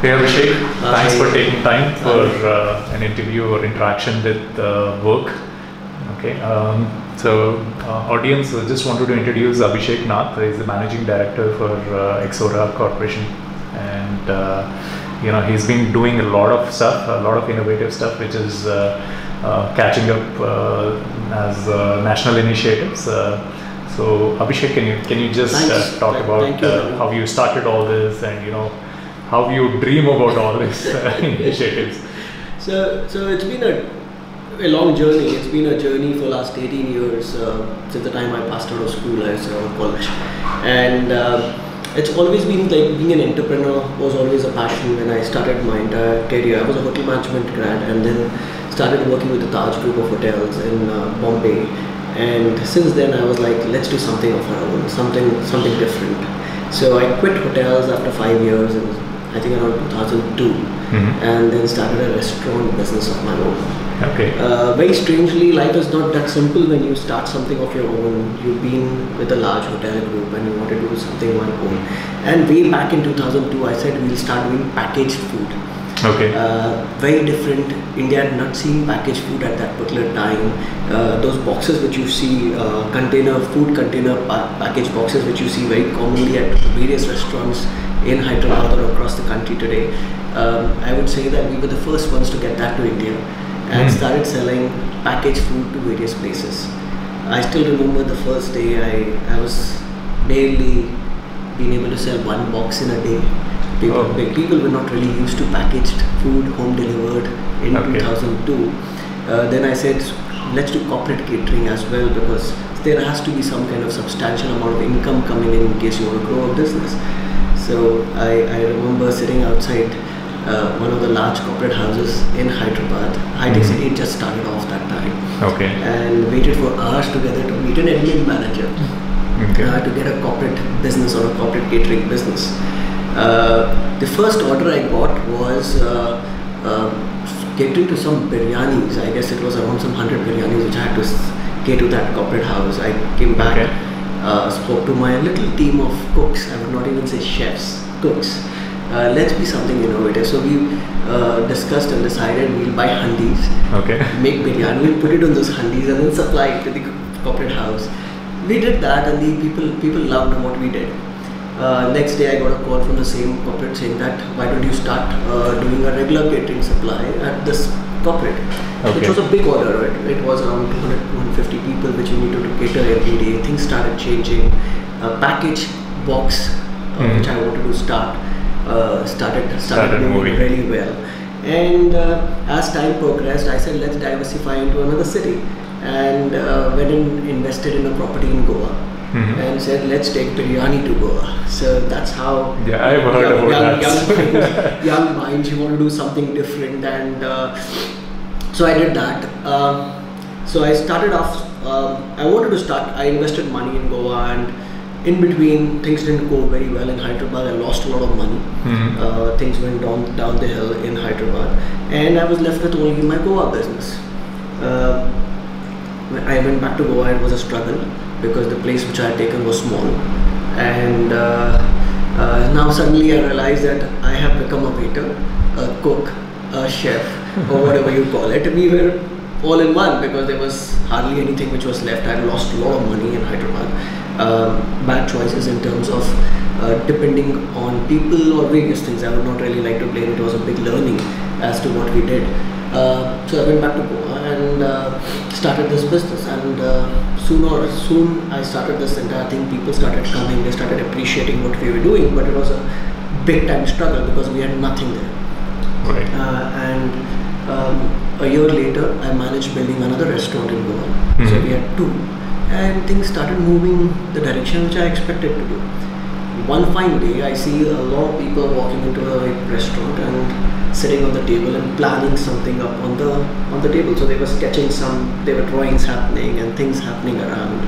Hey Abhishek, Uh, thanks for taking time for uh, an interview or interaction with uh, work. Okay, um, so uh, audience, I just wanted to introduce Abhishek Nath. He's the managing director for uh, Ixora Corporation, and uh, you know he's been doing a lot of stuff, a lot of innovative stuff, which is uh, uh, catching up uh, as uh, national initiatives. Uh, so Abhishek, can you can you just uh, talk about you. uh, how you started all this and you know how you dream about all these uh, initiatives? So, so it's been a, a long journey. It's been a journey for last 18 years uh, since the time I passed out of school, I was out of college, and uh, it's always been like being an entrepreneur was always a passion when I started my entire career. I was a hotel management grad and then started working with the Taj Group of hotels in uh, Bombay. And since then, I was like, let's do something of our own, something something different. So I quit hotels after five years, and I think around 2002 Mhm. and then started a restaurant business of my own. Okay. Uh, very strangely, life is not that simple when you start something of your own. You've been with a large hotel group and you want to do something on your own. And way back in 2002, I said we'll start doing packaged food. Okay. Uh, very different. India had not seen packaged food at that particular time. Uh, those boxes which you see, uh, container food container pa- package boxes which you see very commonly at various restaurants in Hyderabad or across the country today. Um, I would say that we were the first ones to get that to India and Mm. started selling packaged food to various places. I still remember the first day I, I was barely being able to sell one box in a day. People, Oh. people were not really used to packaged food home delivered in Okay. 2002. Uh, then I said, let's do corporate catering as well because there has to be some kind of substantial amount of income coming in in case you want to grow a business. So I, I remember sitting outside uh, one of the large corporate houses in Hyderabad. Tech Mhm. City just started off that time Okay. and waited for hours together to meet an Indian manager Okay. uh, to get a corporate business or a corporate catering business. Uh, the first order I got was uh, uh, catering to some biryanis. I guess it was around some hundred biryanis which I had to cater to that corporate house. I came back, Okay. Uh, spoke to my little team of cooks. I would not even say chefs, cooks. Uh, let's be something innovative. So we uh, discussed and decided we'll buy handis Okay. make biryani, we'll put it on those handis and then supply it to the corporate house. We did that and the people people loved what we did. Uh, next day I got a call from the same corporate saying that why don't you start uh, doing a regular catering supply at this corporate which Okay. was a big order right? it was around 200 250 people which you needed to cater every day things started changing a package box uh, Mhm. which I wanted to start uh, started, started Started moving moving. really well and uh, as time progressed I said let's diversify into another city and uh, went and invested in a property in Goa Mhm. and said let's take biryani to Goa so that's how Yeah, I've heard young, about young, that. young minds, young minds you want to do something different and uh, so I did that um, so I started off um, I wanted to start I invested money in Goa and in between things didn't go very well in Hyderabad I lost a lot of money Mhm. uh, things went down down the hill in Hyderabad and I was left with only my Goa business uh, when I went back to Goa it was a struggle because the place which I had taken was small and uh, uh, now suddenly I realized that I have become a waiter, a cook, a chef or whatever you call it. We were all in one because there was hardly anything which was left. I had lost a lot of money in Hyderabad. Um, bad choices in terms of uh, depending on people or various things. I would not really like to blame. It was a big learning as to what we did. Uh, so I went back to Goa and uh, started this business. And uh, soon or soon, I started this entire thing. People started coming. They started appreciating what we were doing. But it was a big time struggle because we had nothing there. Right. Uh, and um, a year later, I managed building another restaurant in Goa. So Mhm. we had two, and things started moving the direction which I expected to do. One fine day, I see a lot of people walking into a restaurant and sitting on the table and planning something up on the on the table. So they were sketching some, there were drawings happening and things happening around.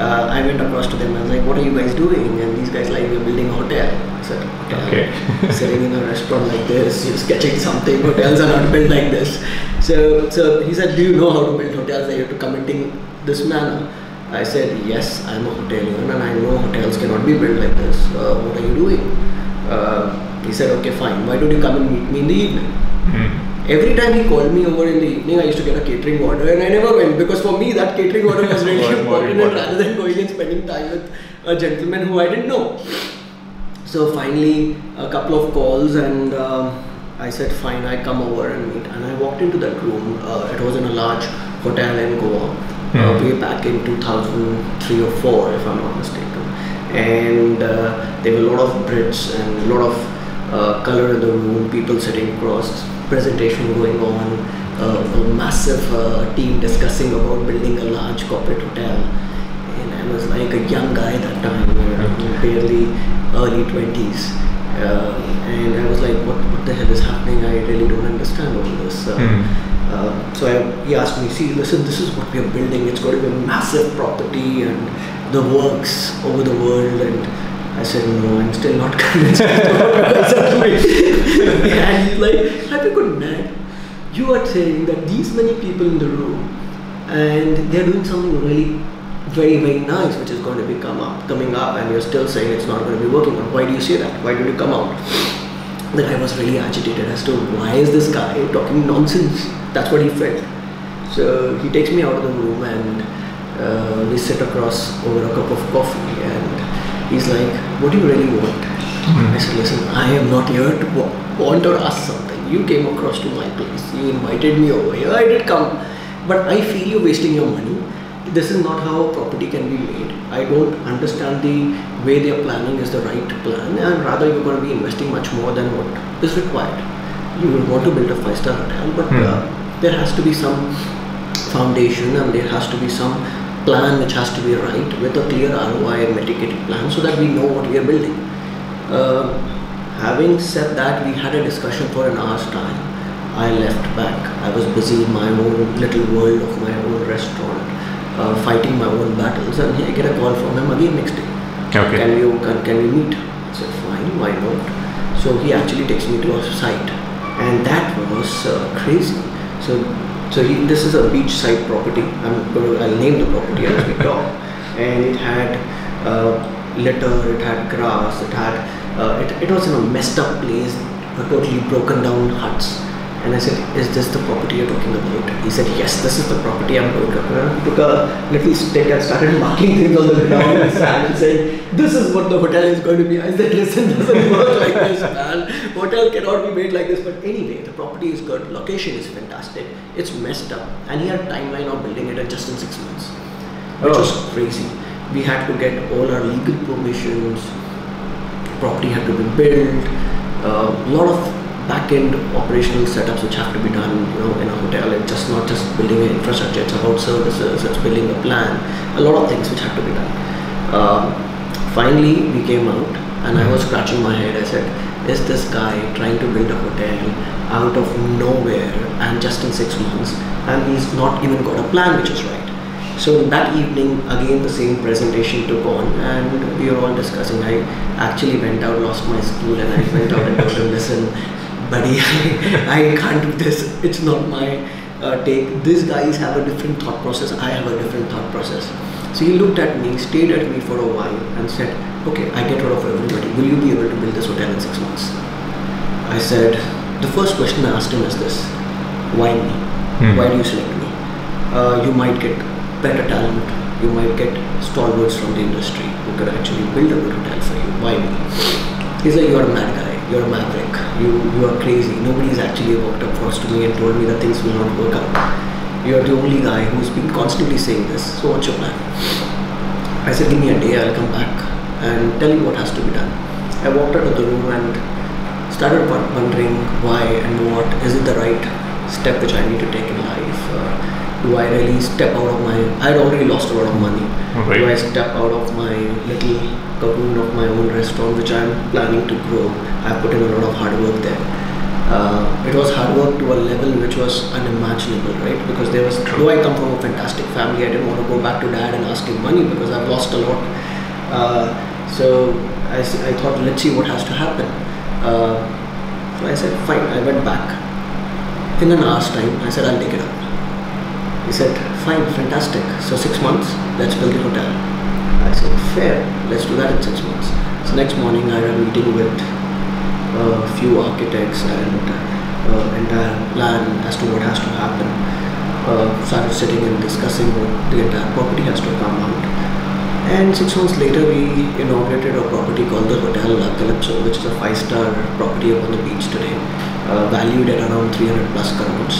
Uh, I went across to them and was like, "What are you guys doing?" And these guys like, "We're building a hotel." I said, "Hotel." Okay. sitting in a restaurant like this, you're sketching something, hotels are not built like this. So, so he said, Do you know how to build hotels? Are you to commenting this manner? I said, Yes, I'm a hotelier and I know hotels cannot be built like this. Uh, what are you doing? Uh, he said, okay, fine. Why don't you come and meet me in the evening? Mm. Every time he called me over in the evening, I used to get a catering order, and I never went because for me that catering order was really important, important. rather than going and spending time with a gentleman who I didn't know. So finally, a couple of calls, and um, I said, "Fine, I come over and meet." And I walked into that room. Uh, it was in a large hotel in Goa. Way back in 2003 or four, if I'm not mistaken. And uh, there were a lot of Brits and a lot of uh, color in the room. People sitting across, presentation going on, uh, a massive uh, team discussing about building a large corporate hotel and I was like a young guy that time, uh, barely early 20s. Uh, and I was like, what, what the hell is happening? I really don't understand all this. Uh, Hmm. Uh, so I, he asked me, see, listen, this is what we are building. It's going to be a massive property and the works over the world. And I said, no, I'm still not convinced. and he's like, have you got mad? You are saying that these many people in the room and they're doing something really very very nice which is going to be come up coming up and you're still saying it's not going to be working why do you say that why did you come out then i was really agitated as to why is this guy talking nonsense? That's what he felt. So he takes me out of the room and uh, we sit across over a cup of coffee and he's like what do you really want? I said listen i am not here to want or ask something. You came across to my place. You invited me over here. I did come. But I feel you're wasting your money. This is not how a property can be made. I don't understand the way they're planning is the right plan, and rather you're going to be investing much more than what is required. You will want to build a five-star hotel, but Hmm. uh, there has to be some foundation and there has to be some plan which has to be right with a clear ROI and mitigated plan so that we know what we are building. Uh, having said that, we had a discussion for an hour's time. I left back. I was busy in my own little world of my own restaurant, uh, fighting my own battles, and I get a call from him again next day. Okay. Can you can, can we meet? I said fine, why not? So he actually takes me to a site, and that was uh, crazy. So so he, this is a beachside property. I'm going to I'll name the property as we talk, and it had uh, litter, it had grass, it had uh, it, it was in a messed up place, totally broken down huts. And I said, Is this the property you're talking about? He said, Yes, this is the property I'm talking about. I took a little stick and started marking things on the ground and sand and saying, This is what the hotel is going to be. I said, Listen, doesn't work like this, man. Hotel cannot be made like this. But anyway, the property is good, location is fantastic, it's messed up. And he had a timeline of building it in just in six months, which Oh. was crazy. We had to get all our legal permissions, property had to be built, a lot of back-end operational setups which have to be done, you know, in a hotel. It's just not just building an infrastructure; it's about services, it's building a plan, a lot of things which have to be done. Um, finally, we came out, and I was scratching my head. I said, "Is this guy trying to build a hotel out of nowhere and just in six months, and he's not even got a plan which is right?" So that evening, again the same presentation took on, and we were all discussing. I actually went out, lost my stool, and I went out and told him, "Listen, buddy, I, can't do this. It's not my uh, take. These guys have a different thought process. I have a different thought process." So he looked at me, stayed at me for a while, and said, "Okay, I get rid of everybody. Will you be able to build this hotel in six months?" I said, "The first question I asked him is this: Why me? Hmm. Why do you select me? Uh, you might get better talent. You might get stalwarts from the industry who could actually build a good hotel for you. Why me? He's like, you're a mad guy. You're a maverick. You you are crazy. Nobody's actually walked across to me and told me that things will not work out. You're the only guy who's been constantly saying this. So what's your plan? I said, give me a day. I'll come back and tell you what has to be done. I walked out of the room and started won- wondering why and what is it the right step which I need to take in life. Uh, do I really step out of my? I had already lost a lot of money. Right. Do I step out of my little cocoon of my own restaurant, which I'm planning to grow? I've put in a lot of hard work there. Uh, it was hard work to a level which was unimaginable, right? Because there was, though I come from a fantastic family, I didn't want to go back to dad and ask him money because I've lost a lot. Uh, so I thought, let's see what has to happen. Uh, so I said, fine. I went back. In an hour's time, I said, I'll take it up. He said, fine, fantastic. So six months, let's build the hotel. I said, fair, let's do that in six months. So next morning I had a meeting with a few architects and uh, entire plan as to what has to happen. Uh, started sitting and discussing what the entire property has to come out. And six months later, we inaugurated a property called the Hotel La Calypso, which is a five-star property up on the beach today, uh, valued at around 300 plus crores.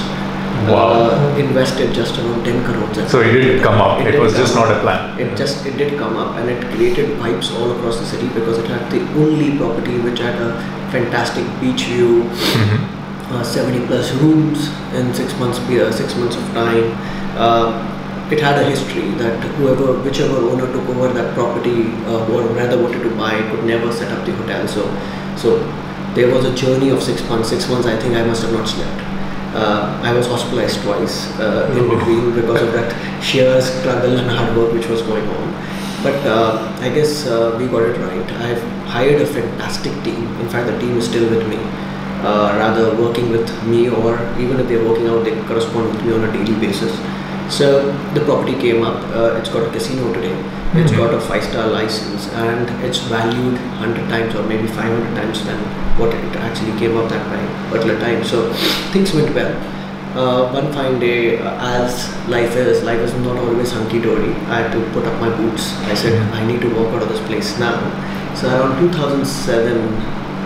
Wow. Uh, invested just around 10 crores. So it didn't come up. It did was just not a plan. It just it did come up, and it created vibes all across the city because it had the only property which had a fantastic beach view, Mhm. uh, 70 plus rooms in six months period, six months of time. Uh, it had a history that whoever, whichever owner took over that property uh, or rather wanted to buy could never set up the hotel. So, so there was a journey of six months. Six months, I think I must have not slept. Uh, I was hospitalized twice uh, in Oh. between because of that sheer struggle and hard work which was going on. But uh, I guess uh, we got it right. I've hired a fantastic team. In fact, the team is still with me. Uh, rather working with me, or even if they're working out, they correspond with me on a daily basis. So the property came up. Uh, it's got a casino today. It's Mhm. got a five-star license, and it's valued hundred times or maybe five hundred times than what it actually came up that time, particular time. So things went well. Uh, one fine day, uh, as life is, life is not always hunky dory. I had to put up my boots. I said, Mhm. I need to walk out of this place now. So around 2007,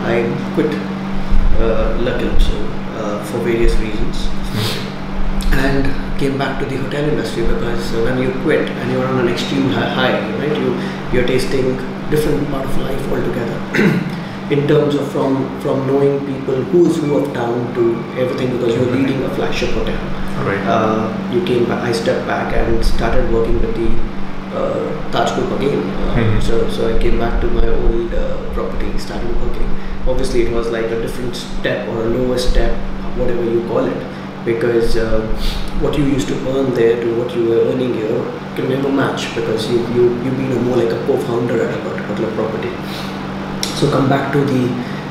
I quit uh, La uh, for various reasons and came back to the hotel industry because uh, when you quit and you're on an extreme high, right? You you're tasting different part of life altogether. In terms of from from knowing people who's who of town to everything because you're leading a flagship hotel. Right. Uh, you came back. I stepped back and started working with the uh, Taj Group again. Uh, Mhm. So so I came back to my old uh, property, started working. Obviously, it was like a different step or a lower step, whatever you call it, because uh, what you used to earn there to what you were earning here can never match because you you you've been a more like a co-founder at a particular property. So come back to the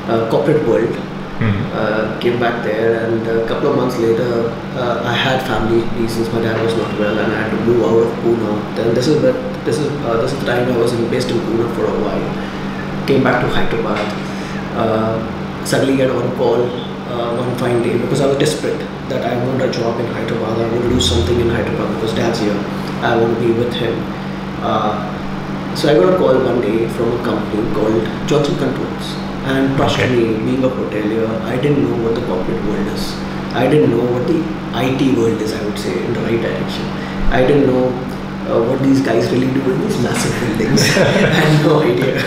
uh, corporate world. Mhm. uh, came back there and a couple of months later uh, I had family reasons my dad was not well and I had to move out of Pune. Then this is the this is uh, this is the time I was in, based in Pune for a while. Came back to Hyderabad. Uh, suddenly get on call uh, one fine day because I was desperate that I want a job in Hyderabad. I want to do something in Hyderabad because dad's here. I want to be with him. Uh, so I got a call one day from a company called Johnson Controls. And trust Okay. me, being a hotelier, I didn't know what the corporate world is. I didn't know what the IT world is, I would say, in the right direction. I didn't know uh, what these guys really do in these massive buildings. I had no idea.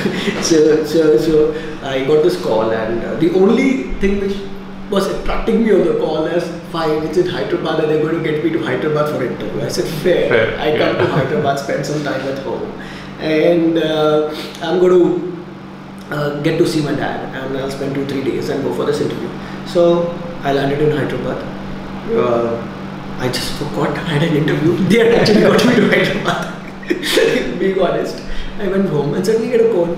So, so, so I got this call, and uh, the only thing which was attracting me on the call is fine, it's in Hyderabad, and they're going to get me to Hyderabad for interview. I said, fair. Fair, I come yeah. to Hyderabad, spend some time at home, and uh, I'm going to uh, get to see my dad, and I'll spend two three days and go for this interview. So I landed in Hyderabad. Uh, I just forgot I had an interview. They had actually got me to Hyderabad. Being honest, I went home and suddenly get a call.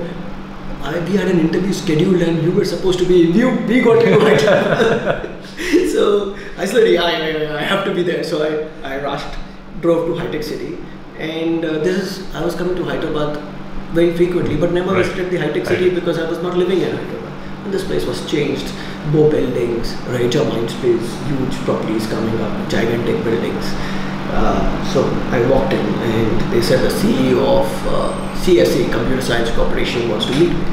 I, we had an interview scheduled and you were supposed to be you we got to Hyderabad. so I said yeah, yeah, yeah, I have to be there. So I, I rushed, drove to HITEC City, and uh, this is I was coming to Hyderabad very frequently, but never Right. visited the HITEC City Right. because I was not living in Hyderabad. And this place was changed. Bow buildings, Raheja Mindspace, huge properties coming up, gigantic buildings. Uh, so I walked in and they said the CEO of uh, CSC, Computer Science Corporation, wants to meet me.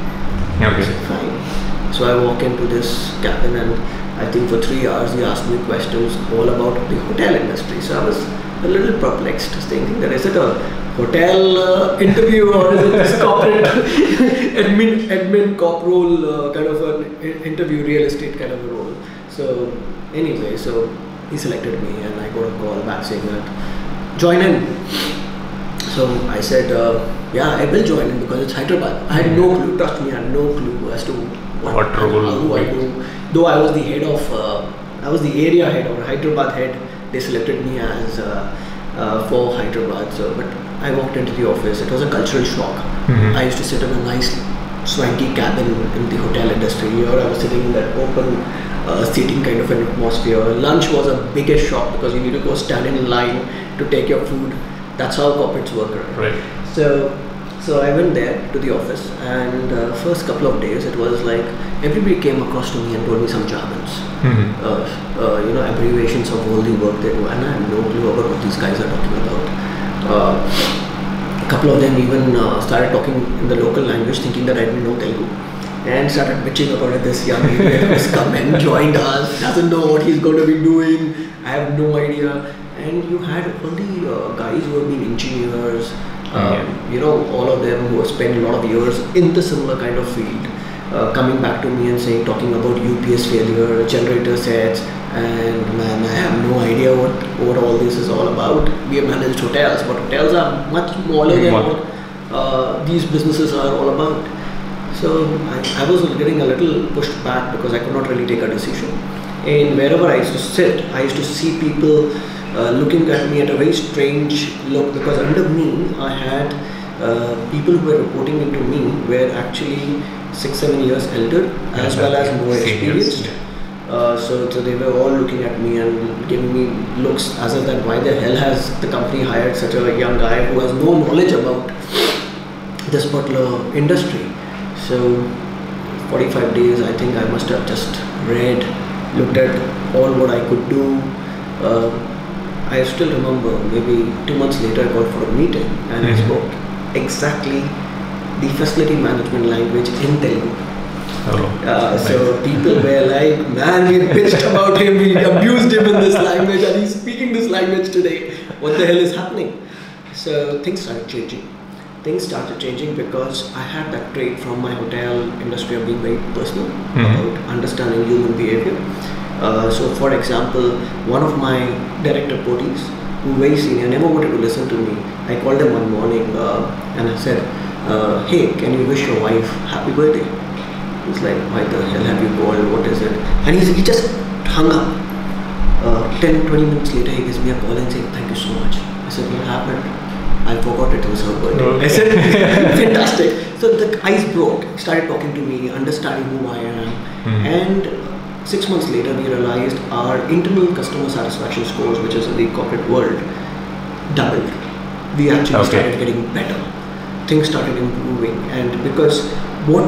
I Okay. said, fine. So I walk into this cabin and I think for three hours he asked me questions all about the hotel industry. So I was a little perplexed, thinking that is it a hotel uh, interview or is it this corporate admin, admin cop role uh, kind of an interview, real estate kind of a role. So anyway, so he selected me and I got a call back saying that join in. So I said, uh, yeah, I will join in because it's Hyderabad. I had no clue, trust me, I had no clue as to what, What role how I do. Though I was the head of, uh, I was the area head or Hyderabad head, they selected me as uh, uh, for Hyderabad. So, but I walked into the office. It was a cultural shock. Mhm. I used to sit in a nice, swanky cabin in the hotel industry. Here I was sitting in that open uh, seating kind of an atmosphere. Lunch was a biggest shock because you need to go stand in line to take your food. That's how corporates work, right? Right. So So I went there to the office, and uh, first couple of days it was like everybody came across to me and told me some jargons, Mhm. uh, uh, you know, abbreviations of all the work they do, and I have no clue about what these guys are talking about. Uh, a couple of them even uh, started talking in the local language, thinking that I didn't know Telugu, and started bitching about it. This young idiot who's come and joined us, doesn't know what he's going to be doing. I have no idea. And you had all the uh, guys who have been engineers, um, Yeah. you know, all of them who have spent a lot of years in the similar kind of field, uh, coming back to me and saying, talking about UPS failure, generator sets, and man, I have no idea what, what all this is all about. We have managed hotels, but hotels are much smaller than What? uh, these businesses are all about. So I, I was getting a little pushed back because I could not really take a decision. And wherever I used to sit, I used to see people uh, looking at me at a very strange look because under me I had uh, people who were reporting into me were actually six, seven years elder as well as more experienced. Uh, so, so they were all looking at me and giving me looks as if that why the hell has the company hired such a young guy who has no knowledge about this particular industry. So 45 days I think I must have just read, looked at all what I could do. Uh, I still remember maybe two months later I got for a meeting and I Mhm. spoke exactly the facility management language in Telugu. Oh, Uh, so nice. people were like, man, we bitched about him, we abused him in this language, and he's speaking this language today. What the hell is happening? So things started changing. Things started changing because I had that trait from my hotel industry of being very personal Mhm. about understanding human behavior. Uh, so, for example, one of my direct reportees, who very senior, never wanted to listen to me. I called him one morning uh, and I said, uh, "Hey, can you wish your wife happy birthday?" He's like, why the hell have you called? What is it? And he's, he just hung up. Uh, 10, 20 minutes later, he gives me a call and says, thank you so much. I said, what happened? I forgot it was her birthday. I said, fantastic. So the ice broke, He started talking to me, understanding who I am. Hmm. And six months later, we realized our internal customer satisfaction scores, which is in the corporate world, doubled. We actually Okay. started getting better. Things started improving, and because what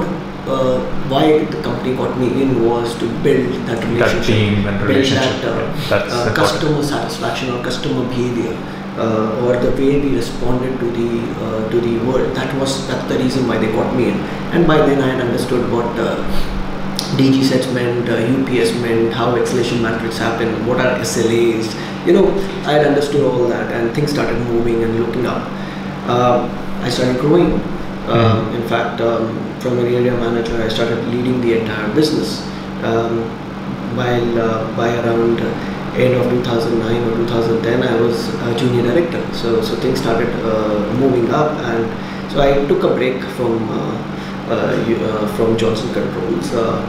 uh, why the company got me in was to build that relationship, team and build relationship, that uh, yeah, uh, customer satisfaction or customer behavior. Uh, or the way we responded to the uh, to the world. That was that's the reason why they got me in. And by then I had understood what uh, DG sets meant, uh, UPS meant, how escalation matrix happen, what are SLAs. You know, I had understood all that, and things started moving and looking up. I started growing. Um, in fact, um, from an area manager, I started leading the entire business. Um, while uh, by around end of 2009 or 2010, I was a junior director. So so things started uh, moving up, and so I took a break from uh, uh, uh, from Johnson Controls, uh,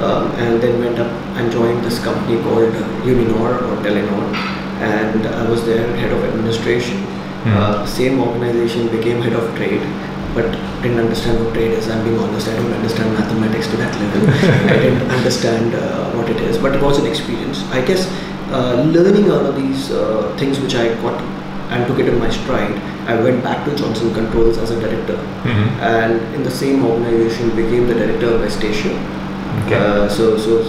um, and then went up and joined this company called Uninor or Telenor, and I was there head of administration. Hmm. Uh, same organization became head of trade, but didn't understand what trade is. I'm being honest. I don't understand mathematics to that level. I didn't understand uh, what it is, but it was an experience. I guess uh, learning all of these uh, things which I got and took it in my stride. I went back to Johnson Controls as a director, Mhm. and in the same organization became the director of West Asia. Okay. Uh, so so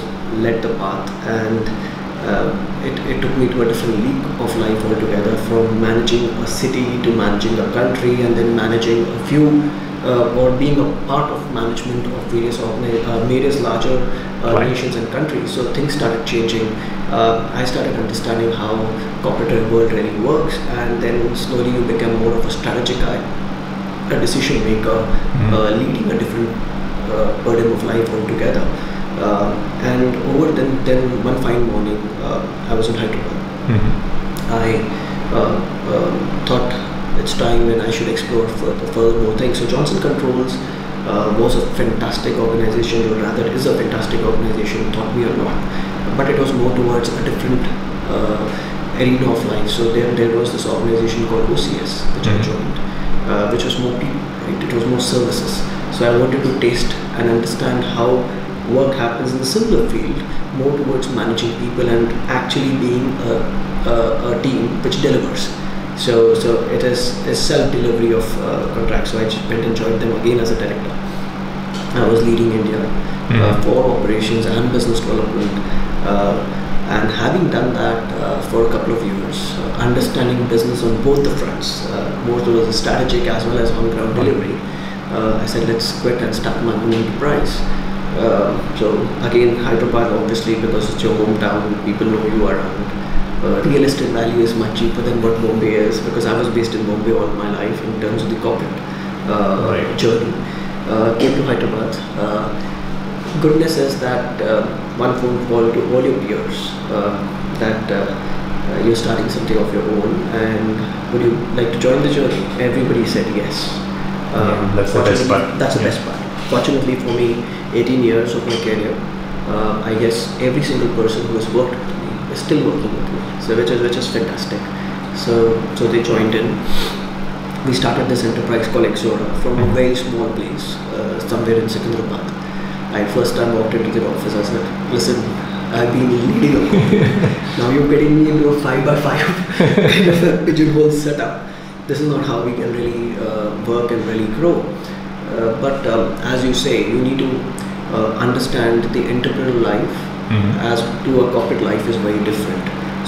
led the path and. Um, it, it took me to a different league of life altogether from managing a city to managing a country and then managing a few uh, or being a part of management of various uh, various larger uh, Right. nations and countries. So things started changing. Uh, I started understanding how corporate world really works, and then slowly you become more of a strategic guy, a decision maker, uh, leading a different uh, burden of life altogether. Uh, and over then, then one fine morning, uh, I was in Hyderabad. Mhm. I uh, um, thought it's time when I should explore further, further more things. So Johnson Controls uh, was a fantastic organization, or rather is a fantastic organization, taught me a lot. But it was more towards a different uh, arena of life. So there, there was this organization called OCS, which I Mhm. joined, uh, which was more people, right? It was more services. So I wanted to taste and understand how work happens in the similar field, more towards managing people and actually being a, a, a team which delivers. So, so it is a self-delivery of uh, contracts. So I went and joined them again as a director. I was leading India uh, Mhm. for operations and business development. Uh, and having done that uh, for a couple of years, uh, understanding business on both the fronts, uh, more towards the strategic as well as on-ground delivery, uh, I said, let's quit and start my own enterprise. Uh, so again, Hyderabad, obviously, because it's your hometown, people know you around. Uh, real estate value is much cheaper than what Bombay is because I was based in Bombay all my life in terms of the corporate uh, Right. journey. Uh, came to Hyderabad. Uh, goodness is that uh, one phone call to all your peers uh, that you're starting something of your own and would you like to join the journey? Everybody said yes. Yeah, that's the best part. That's the best part. Fortunately for me, 18 years of my career, uh, I guess every single person who has worked with me is still working with me. So which is which is fantastic. So so they joined in. We started this enterprise called Ixora from a very small place, uh, somewhere in Secunderabad. I first time walked into the office, I said, listen, I've been leading a now you're getting me into a five by five kind of a pigeonhole setup. This is not how we can really uh, work and really grow. Uh, but um, as you say, you need to uh, understand the entrepreneurial life Mhm. as to a corporate life is very different.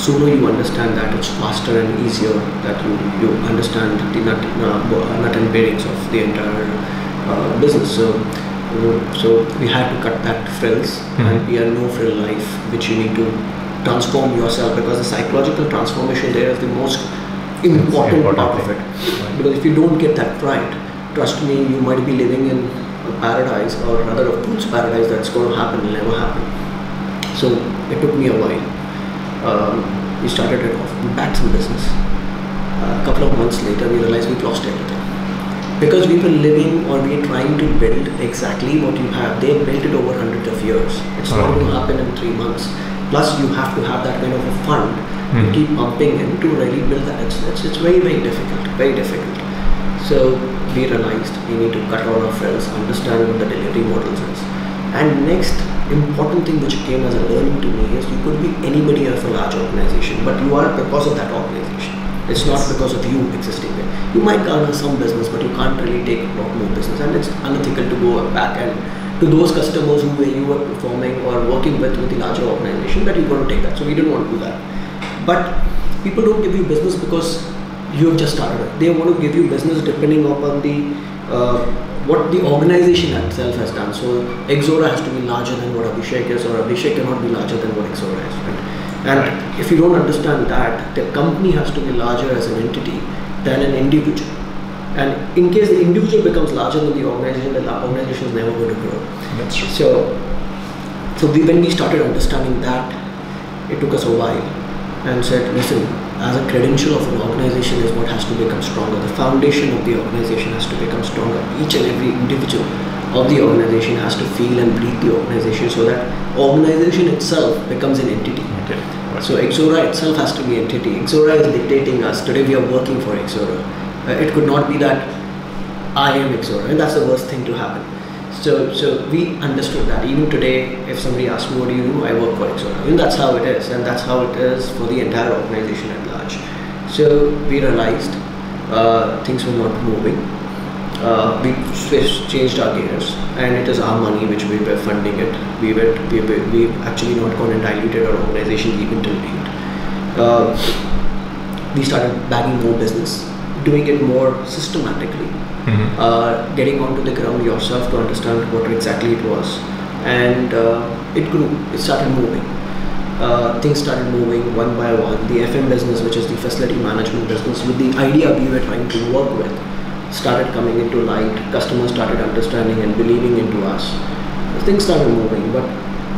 Sooner you understand that, it's faster and easier that you, you understand the nut, uh, nut and bearings of the entire uh, business. So, so we had to cut that frills and Mhm. be a no frill life, which you need to transform yourself because the psychological transformation there is the most important, important part of it. Right. Because if you don't get that right, trust me, you might be living in a paradise or rather a fool's paradise that's going to happen, will never happen. So it took me a while. Um, we started it off, we backed some business. a couple of months later, we realized we'd lost everything. Because we were living or we were trying to build exactly what you have. They built it over hundreds of years. It's not going to happen in three months. Plus, you have to have that kind of a fund Mhm. to keep pumping in to really build that. It's, it's, it's very, very difficult. Very difficult. So we realized we need to cut all our frills, understand what the delivery models is. And next important thing which came as a learning to me is you could be anybody of a large organization, but you are because of that organization. It's not because of you existing there. You might garner some business, but you can't really take a lot more business, and it's unethical to go back and to those customers who you were performing or working with with the larger organization that you're going to take that. So we didn't want to do that. But people don't give you business because you have just started. They want to give you business depending upon the uh, what the organization itself has done. So Ixora has to be larger than what Abhishek is, or Abhishek cannot be larger than what Ixora is, right? And Right. if you don't understand that, the company has to be larger as an entity than an individual. And in case the individual becomes larger than the organization, the organization is never going to grow. That's true. So, so we, when we started understanding that, it took us a while and said, listen, as a credential of an organization is what has to become stronger. The foundation of the organization has to become stronger. Each and every individual of the organization has to feel and breathe the organization so that organization itself becomes an entity. Okay. Right. So Ixora itself has to be entity. Ixora is dictating us. Today we are working for Ixora. Uh, it could not be that I am Ixora, and that's the worst thing to happen. So, so we understood that. Even today, if somebody asks me what do you do, I work for Ixora. And that's how it is, and that's how it is for the entire organization at large. So we realized uh, things were not moving. Uh, we switched, changed our gears, and it is our money which we were funding it. We were we we actually not gone and diluted our organization even till date. Uh, we started bagging more business, doing it more systematically, Mhm. uh, getting onto the ground yourself to understand what exactly it was, and uh, it grew. It started moving. Uh, things started moving one by one. The FM business, which is the facility management business, with the idea we were trying to work with, started coming into light. Customers started understanding and believing into us. Things started moving, but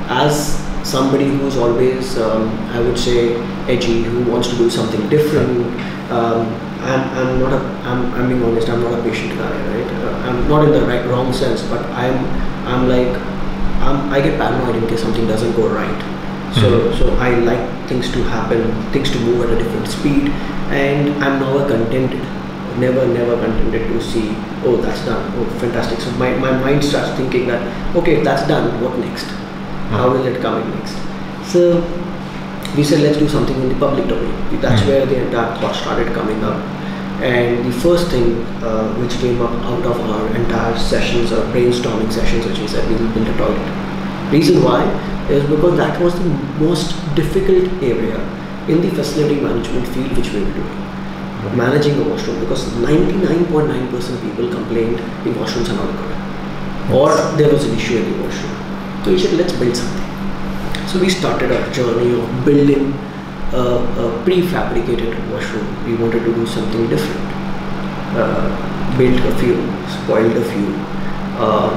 as somebody who's always, um, I would say, edgy, who wants to do something different, um, I'm, I'm not a, I'm, I'm being honest, I'm not a patient guy, right? Uh, I'm not in the right, wrong sense, but I'm, I'm like, I'm, I get paranoid in case something doesn't go right. So, Mhm. so I like things to happen, things to move at a different speed, and I'm never contented. Never, never contented to see, oh, that's done, oh, fantastic. So my, my mind starts thinking that, okay, that's done, what next? How will it come in next? So we said let's do something in the public domain. That's Mm. where the entire thought started coming up. And the first thing uh, which came up out of our entire sessions or brainstorming sessions, which we said we will build a toilet. Reason why is because that was the most difficult area in the facility management field which we were doing. Managing a washroom because 99.9% people complained the washrooms are not good or there was an issue in the washroom. So we said let's build something. So we started our journey of building a, a prefabricated washroom. We wanted to do something different. Uh, built a few, spoiled a few, uh,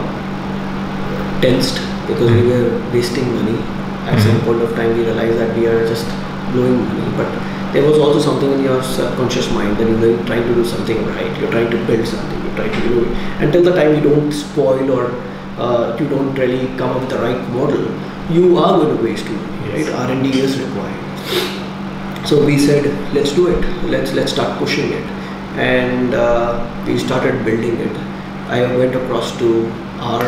tensed because we Mhm. were wasting money. At some Mhm. point of time, we realized that we are just blowing money. But there was also something in your subconscious mind that you're trying to do something right. You're trying to build something. You're trying to do it. Until the time you don't spoil or uh, you don't really come up with the right model, you are going to waste money. Right? R&D is required. So we said, let's do it. Let's let's start pushing it, and uh, we started building it. I went across to our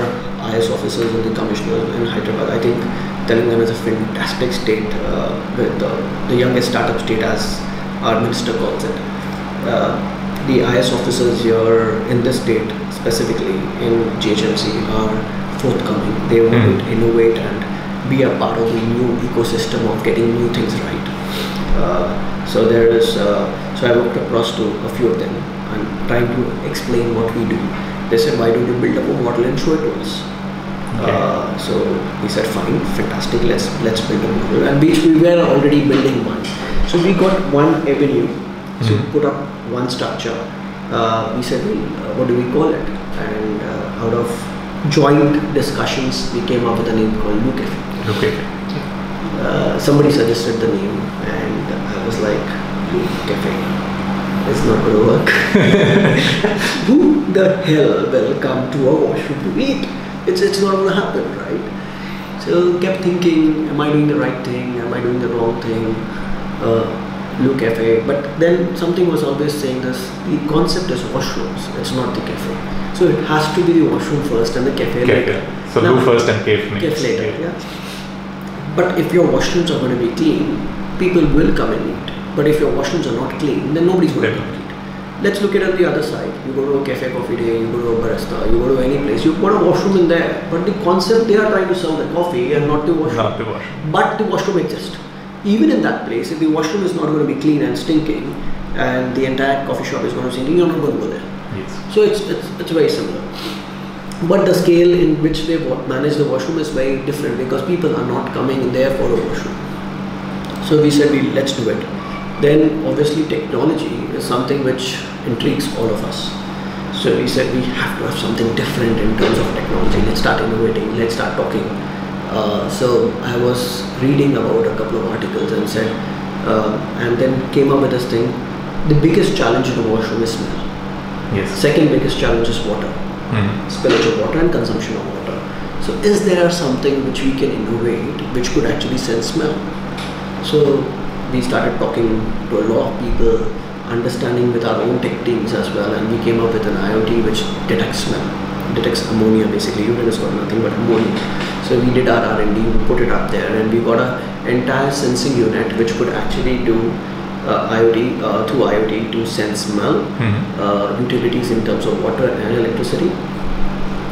IS officers and the commissioner in Hyderabad. I think Telangana is a fantastic state uh, with the, the youngest startup state, as our minister calls it. Uh, the IS officers here in this state, specifically in GHMC, are forthcoming. They want Mhm. to innovate and be a part of the new ecosystem of getting new things right. Uh, so there is, uh, so I walked across to a few of them and trying to explain what we do. They said, why don't you build up a model and show it to us? Okay. Uh, so we said, fine, fantastic, let's let's build a model. And which we were already building one. So we got one avenue, so Mhm. put up one structure. Uh, we said, well, uh, what do we call it? And uh, out of joint discussions, we came up with a name called Loo Cafe Okay. uh, somebody suggested the name and I was like, "Loo cafe. It's not gonna work. Who the hell will come to a washroom to eat? It's it's not gonna happen, right? So kept thinking, am I doing the right thing? Am I doing the wrong thing? Uh, Loo cafe. But then something was always saying this: the concept is washrooms. It's not the cafe. So it has to be the washroom first and the cafe Cafe. later. So Now- first and next. Cafe later, yeah. But if your washrooms are going to be clean, people will come and eat. But if your washrooms are not clean, then nobody's going to come and eat. Let's look at it on the other side. You go to a cafe coffee day, you go to a barista, you go to any place, you've got a washroom in there. But the concept they are trying to serve the coffee and not the washroom. Not the washroom. But the washroom exists. Even in that place, if the washroom is not going to be clean and stinking, and the entire coffee shop is going to be stinking, you're not going to go there. Yes. So it's, it's, it's very similar. But the scale in which they manage the washroom is very different because people are not coming there for a washroom. So we said we let's do it. Then obviously technology is something which intrigues all of us. So we said we have to have something different in terms of technology. Let's start innovating. Let's start talking. Uh, so I was reading about a couple of articles and said, uh, and then came up with this thing. The biggest challenge in a washroom is smell. Yes. Second biggest challenge is water Mhm. spillage of water and consumption of water. So, is there something which we can innovate which could actually sense smell? So, we started talking to a lot of people, understanding with our own tech teams as well, and we came up with an IoT which detects smell, detects ammonia basically. Urine has got nothing but ammonia. So we did our R&D, we put it up there, and we got an entire sensing unit which could actually do uh, IoT uh, through IoT to sense smell, Mhm. uh, utilities in terms of water and electricity.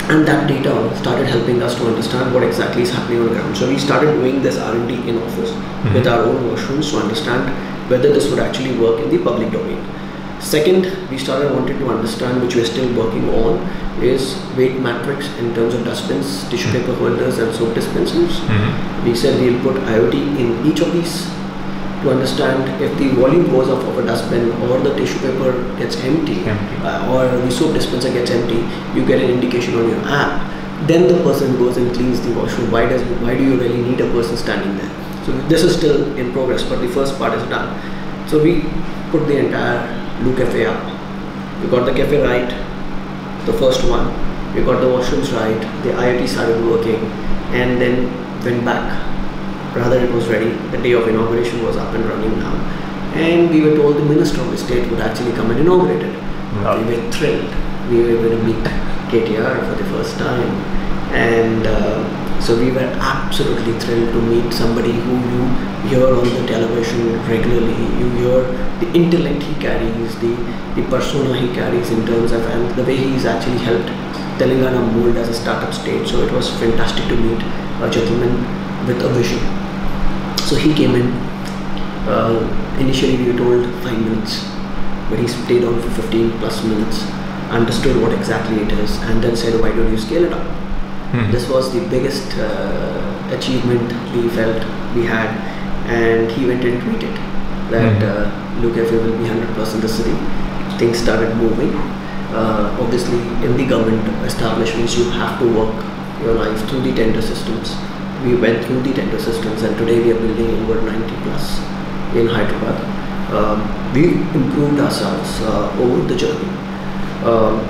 And that data started helping us to understand what exactly is happening on the ground. So we started doing this R&D in office with our own washrooms to understand whether this would actually work in the public domain. Second, we started wanting to understand, which we're still working on, is weight matrix in terms of dustbins, tissue paper holders, and soap dispensers. Mhm. We said we'll put IoT in each of these to understand if the volume goes up of a dustbin or the tissue paper gets empty, Empty. uh, or the soap dispenser gets empty, you get an indication on your app. Then the person goes and cleans the washroom. Why does why do you really need a person standing there? So this is still in progress, but the first part is done. So we put the entire Loo Cafe up. We got the cafe right, the first one. We got the washrooms right. The IoT started working, and then went back rather it was ready. The day of inauguration was up and running now. And we were told the minister of the state would actually come and inaugurate it. We were thrilled. We were going to meet KTR for the first time. And uh, So we were absolutely thrilled to meet somebody who you hear on the television regularly. You hear the intellect he carries, the, the persona he carries in terms of, and the way he's actually helped Telangana mold as a startup state. So it was fantastic to meet a gentleman with a vision. So he came in. Uh, initially, we were told five minutes, but he stayed on for 15 plus minutes, understood what exactly it is, and then said, "Why don't you scale it up?" Hmm. This was the biggest uh, achievement we felt we had, and he went and tweeted that Hmm. uh, Cafe will be 100 plus in the city. Things started moving. Uh, obviously, in the government establishments, you have to work your life through the tender systems. We went through the tender systems, and today we are building over 90 plus in Hyderabad. Um, we improved ourselves uh, over the journey. Um,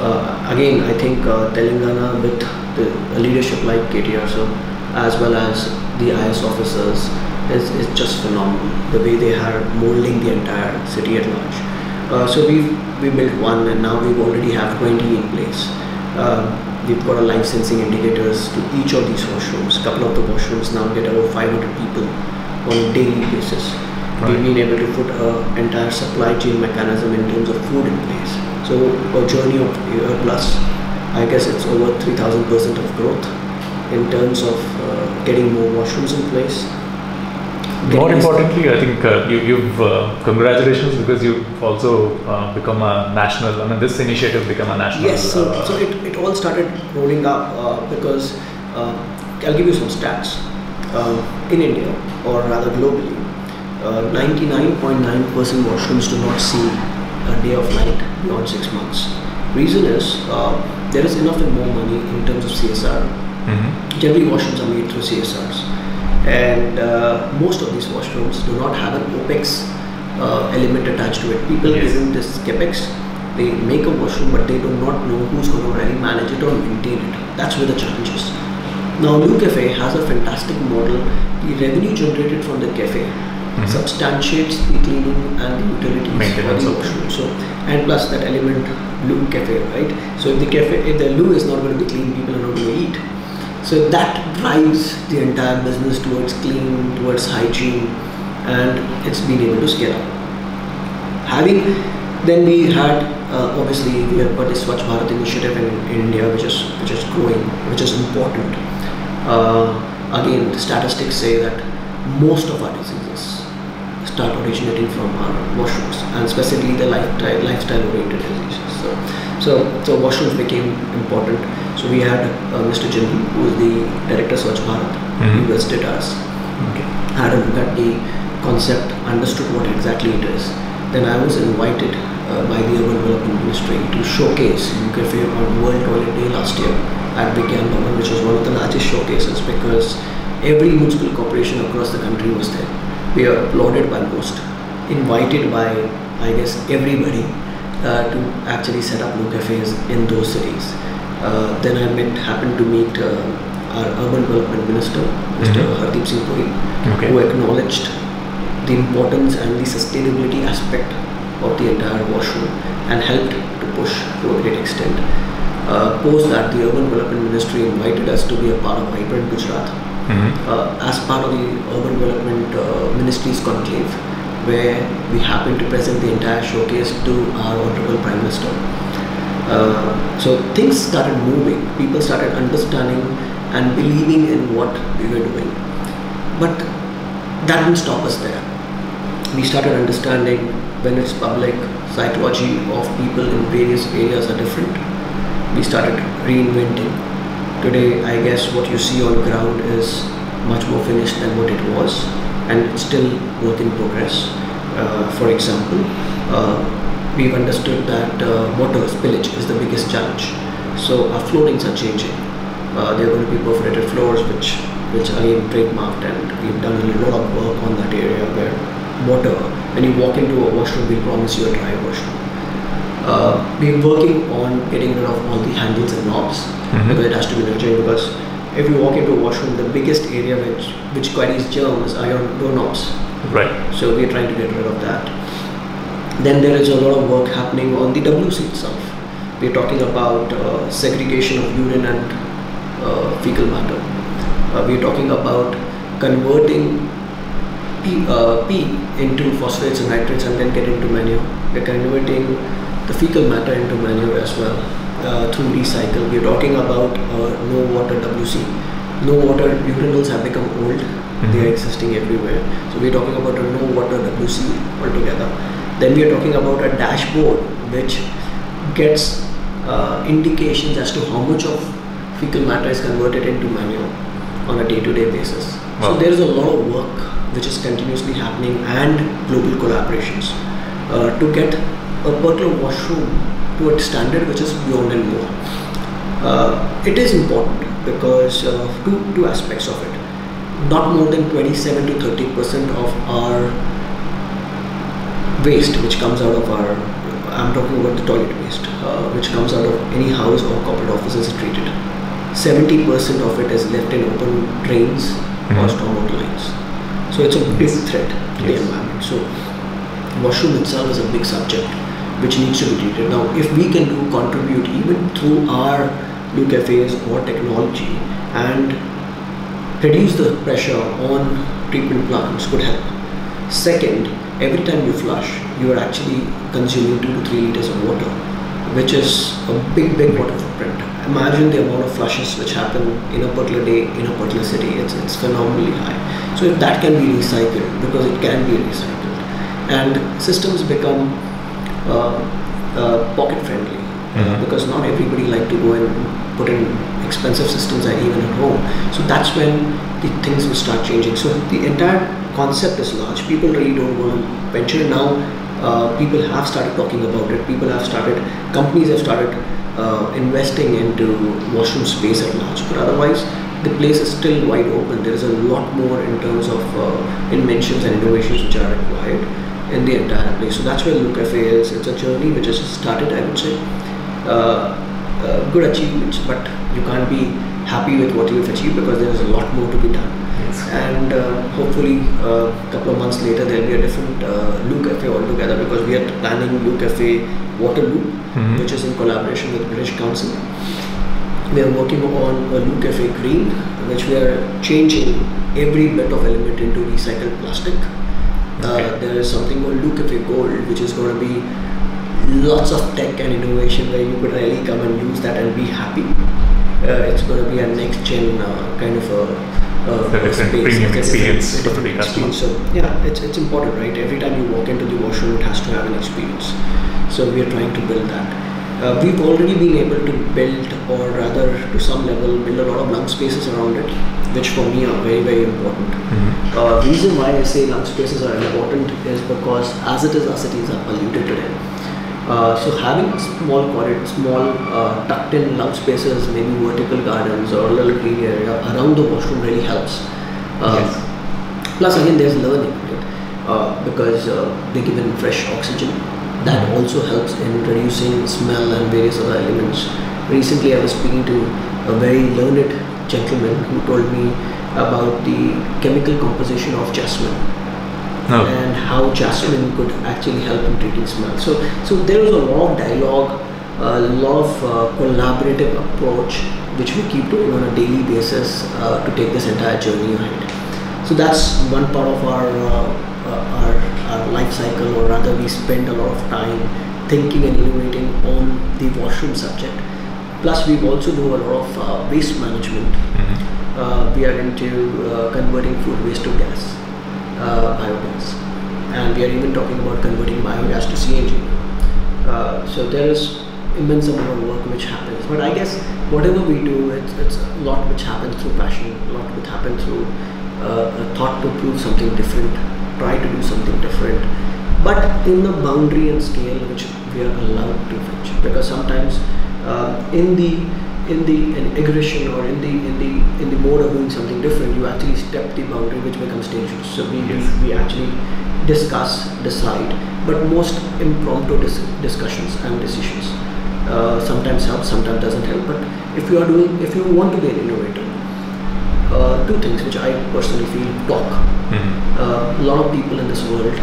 uh, again, I think uh, Telangana with the leadership like KTR sir, as well as the IS officers, is, is just phenomenal. The way they are molding the entire city at large. Uh, so we we built one, and now we already have 20 in place. We've got a life sensing indicators to each of these washrooms. couple of the washrooms now get over 500 people on a daily basis. We've been able to put an entire supply chain mechanism in terms of food in place. So a journey of a year plus, I guess it's over 3,000 percent of growth in terms of uh, getting more washrooms in place. More importantly, I think uh, you, you've uh, congratulations because you've also uh, become a national. I mean, this initiative become a national. Yes, so, uh, so it, it all started rolling up uh, because uh, I'll give you some stats. In India, or rather globally, uh, 99.9% washrooms do not see a day of light beyond six months. Reason is uh, there is enough and more money in terms of CSR. mhm. Generally, washrooms are made through CSRs, and uh, most of these washrooms do not have an OPEX uh, element attached to it. People Yes. giving this capex, they make a washroom, but they do not know who's going to really manage it or maintain it. That's where the challenge is. Now, Loo Cafe has a fantastic model. The revenue generated from the cafe Mhm. substantiates the cleaning and the utilities Maintenance for of the washroom. So, and plus that element loo cafe, right? So if the cafe, if the loo is not going to be clean, people are not going to eat. So that drives the entire business towards clean, towards hygiene, and it's been able to scale up. Having then we had uh, obviously we have got the Swachh Bharat initiative in, in India, which is which is growing, which is important. Uh, again, the statistics say that most of our diseases start originating from our washrooms, and specifically the lifestyle lifestyle oriented diseases. So, so so washrooms became important. So we had uh, Mr. Jindal, who is the director of Swachh Bharat, Mhm. he visited us Okay. had a look at the concept, understood what exactly it is. Then I was invited uh, by the Urban Development Ministry to showcase Loo Cafe on World Toilet Day last year at Vigyan Bhavan, which was one of the largest showcases because every municipal corporation across the country was there. We are applauded by most, invited by, I guess, everybody uh, to actually set up Loo Cafes in those cities. Uh, then I met, happened to meet uh, our urban development minister, mister Mhm. Hardeep Singh Puri, Okay. who acknowledged the importance and the sustainability aspect of the entire washroom and helped to push to a great extent. Uh, post that, the urban development ministry invited us to be a part of Vibrant Gujarat Mhm. uh, as part of the urban development uh, ministry's conclave, where we happened to present the entire showcase to our honorable prime minister. Uh, so things started moving. People started understanding and believing in what we were doing. But that didn't stop us there. We started understanding when it's public, psychology of people in various areas are different. We started reinventing. Today, I guess what you see on ground is much more finished than what it was, and still work in progress. Uh, for example, uh, we've understood that uh, water spillage is the biggest challenge. So our floorings are changing. Uh, they're going to be perforated floors, which which again trademarked, and we've done a lot of work on that area where water, when you walk into a washroom, we promise you a dry washroom. Uh, we're working on getting rid of all the handles and knobs Mhm. because it has to be nurturing. Because if you walk into a washroom, the biggest area which which carries germs are your doorknobs. Right. So we're trying to get rid of that. Then there is a lot of work happening on the WC itself. We're talking about uh, segregation of urine and uh, fecal matter. Uh, we're talking about converting P, uh, P into phosphates and nitrates and then get into manure. We're converting the fecal matter into manure as well uh, through recycle. We're talking about uh, no water WC. No water urinals have become old. Mm-hmm. They are existing everywhere. So we're talking about a no water WC altogether. Then we are talking about a dashboard which gets uh, indications as to how much of fecal matter is converted into manure on a day-to-day basis. Wow. So there is a lot of work which is continuously happening and global collaborations uh, to get a particular washroom to a standard which is beyond and more. Uh, it is important because uh, two, two aspects of it. Not more than 27 to 30 percent of our waste which comes out of our I'm talking about the toilet waste uh, which comes out of any house or corporate offices is treated 70% of it is left in open drains mm-hmm. or stormwater lines so it's a big threat to yes. the environment. So washroom itself is a big subject which needs to be treated. Now, if we can do contribute even through our Loo Cafes or technology and reduce the pressure on treatment plants could help. Second, every time you flush, you are actually consuming two to three liters of water, which is a big, big water footprint. Imagine the amount of flushes which happen in a particular day in a particular city. It's, it's phenomenally high. So if that can be recycled, because it can be recycled, and systems become uh, uh, pocket friendly, mm-hmm. because not everybody like to go and put in expensive systems are even at home. So that's when the things will start changing. So the entire concept is large. People really don't want to venture now. Uh, people have started talking about it. People have started. Companies have started uh, investing into washroom space at large. But otherwise, the place is still wide open. There is a lot more in terms of uh, inventions and innovations which are required in the entire place. So that's where Loo Cafe is. It's a journey which has started, I would say. Uh, uh, good achievements, but you can't be happy with what you've achieved because there is a lot more to be done. Yes. And uh, hopefully, a uh, couple of months later, there'll be a different uh, Loo Cafe altogether because we are planning Loo Cafe Waterloo, mm-hmm. which is in collaboration with British Council we are working on a Loo Cafe Green, which we are changing every bit of element into recycled plastic. Uh, okay. There is something called Loo Cafe Gold, which is going to be lots of tech and innovation where you could really come and use that and be happy. Uh, it's going to be a next gen uh, kind of a uh, the different space. premium experience for the customer. So yeah, it's, it's important, right? Every time you walk into the washroom, it has to have an experience. So we are trying to build that uh, we've already been able to build or rather to some level build a lot of lung spaces around it which for me are very very important mm-hmm. uh, reason why i say lung spaces are important is because as it is our cities are polluted today uh, so having small corridor, small uh, tucked in lung spaces, maybe vertical gardens or a little green area around the washroom really helps. Uh, yes. Plus again there's learning, right? Uh, because uh, they give in fresh oxygen that also helps in reducing smell and various other elements. Recently, I was speaking to a very learned gentleman who told me about the chemical composition of jasmine oh. and how jasmine could actually help in treating smell. So, so there was a lot of dialogue, a lot of uh, collaborative approach which we keep doing on a daily basis uh, to take this entire journey ahead. So that's one part of our uh, uh, our, our life cycle or rather we spend a lot of time thinking and innovating on the washroom subject. Plus we also do a lot of uh, waste management. Mm-hmm. Uh, we are into uh, converting food waste to gas, biogas. And we are even talking about converting biogas to CNG. Uh, so there is immense amount of work which happens. But I guess whatever we do, it's, it's a lot which happens through passion, a lot which happens through a thought to prove something different try to do something different but in the boundary and scale which we are allowed to reach because sometimes uh, in the in the in aggression or in the in the in the mode of doing something different you actually step the boundary which becomes dangerous so we, yes. we, actually discuss decide but most impromptu dis- discussions and decisions uh, sometimes help sometimes doesn't help but if you are doing if you want to be an innovator uh, two things which I personally feel talk. Mm-hmm. Uh, a lot of people in this world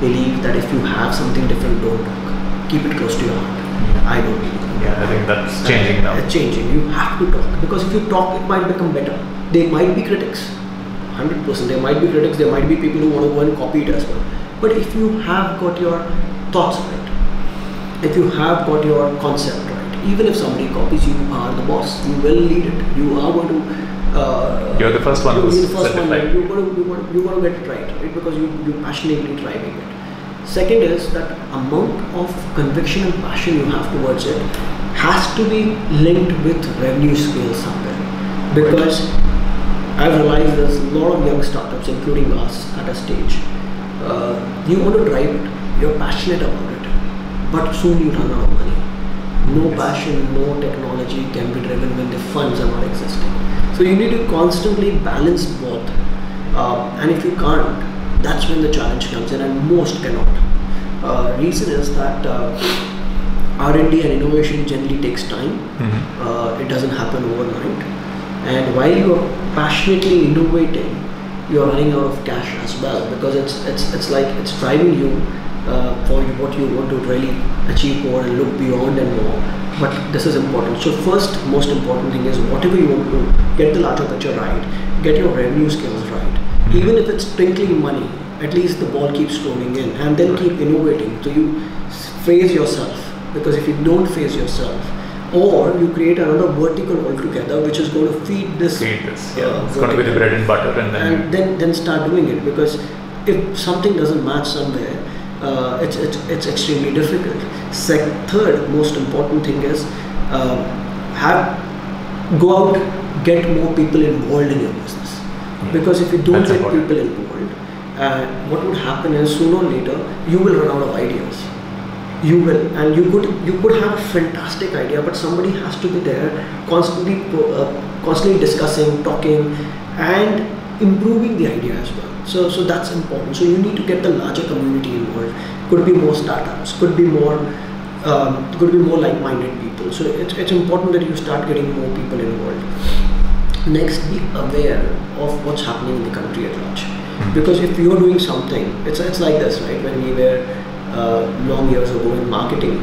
believe that if you have something different, don't talk. Keep it close to your heart. I don't. Yeah, I think that's changing now. It's changing. You have to talk because if you talk, it might become better. There might be critics, hundred percent. There might be critics. There might be people who want to go and copy it as well. But if you have got your thoughts right, if you have got your concept right, even if somebody copies, you are the boss. You will lead it. You are going to. Uh, You're the first one you're who's the first one. certified. You're going to you're going to, you're going to get it right, right? Because you you passionately driving it. Second is that amount of conviction and passion you have towards it has to be linked with revenue scale somewhere. Because I've realized there's a lot of young startups, including us, at a stage. Uh, you want to drive it, you're passionate about it, but soon you run out of money. No Yes. passion, no technology can be driven when the funds are not existing. So you need to constantly balance both. Uh, and if you can't, that's when the challenge comes in, and most cannot. Uh, reason is that uh, R&D and innovation generally takes time. Mhm. Uh, it doesn't happen overnight. And while you are passionately innovating, you are running out of cash as well because it's it's it's like it's driving you uh, for what you want to really achieve more and look beyond and more. But this is important. So first, most important thing is whatever you want to do, get the larger picture right, get your revenue skills right. Even if it's twinkling money, at least the ball keeps rolling in, and then keep innovating. So you phase yourself because if you don't phase yourself, or you create another vertical altogether, which is going to feed this. Feed this. Yeah, uh, it's going to be the bread and butter, and then and then then start doing it because if something doesn't match somewhere, uh, it's, it's it's extremely difficult. Sec- third most important thing is uh, have go out, get more people involved in your business. Because if you don't That's get important. people involved, uh, what would happen is sooner or later you will run out of ideas. You will and you could you could have a fantastic idea but somebody has to be there constantly uh, constantly discussing talking and improving the idea as well. So so that's important. So you need to get the larger community involved. Could be more startups could be more um, could be more like-minded people. So it's, it's important that you start getting more people involved next be aware of what's happening in the country at large. Because if you're doing something it's, it's like this right? When we were uh, long years ago in marketing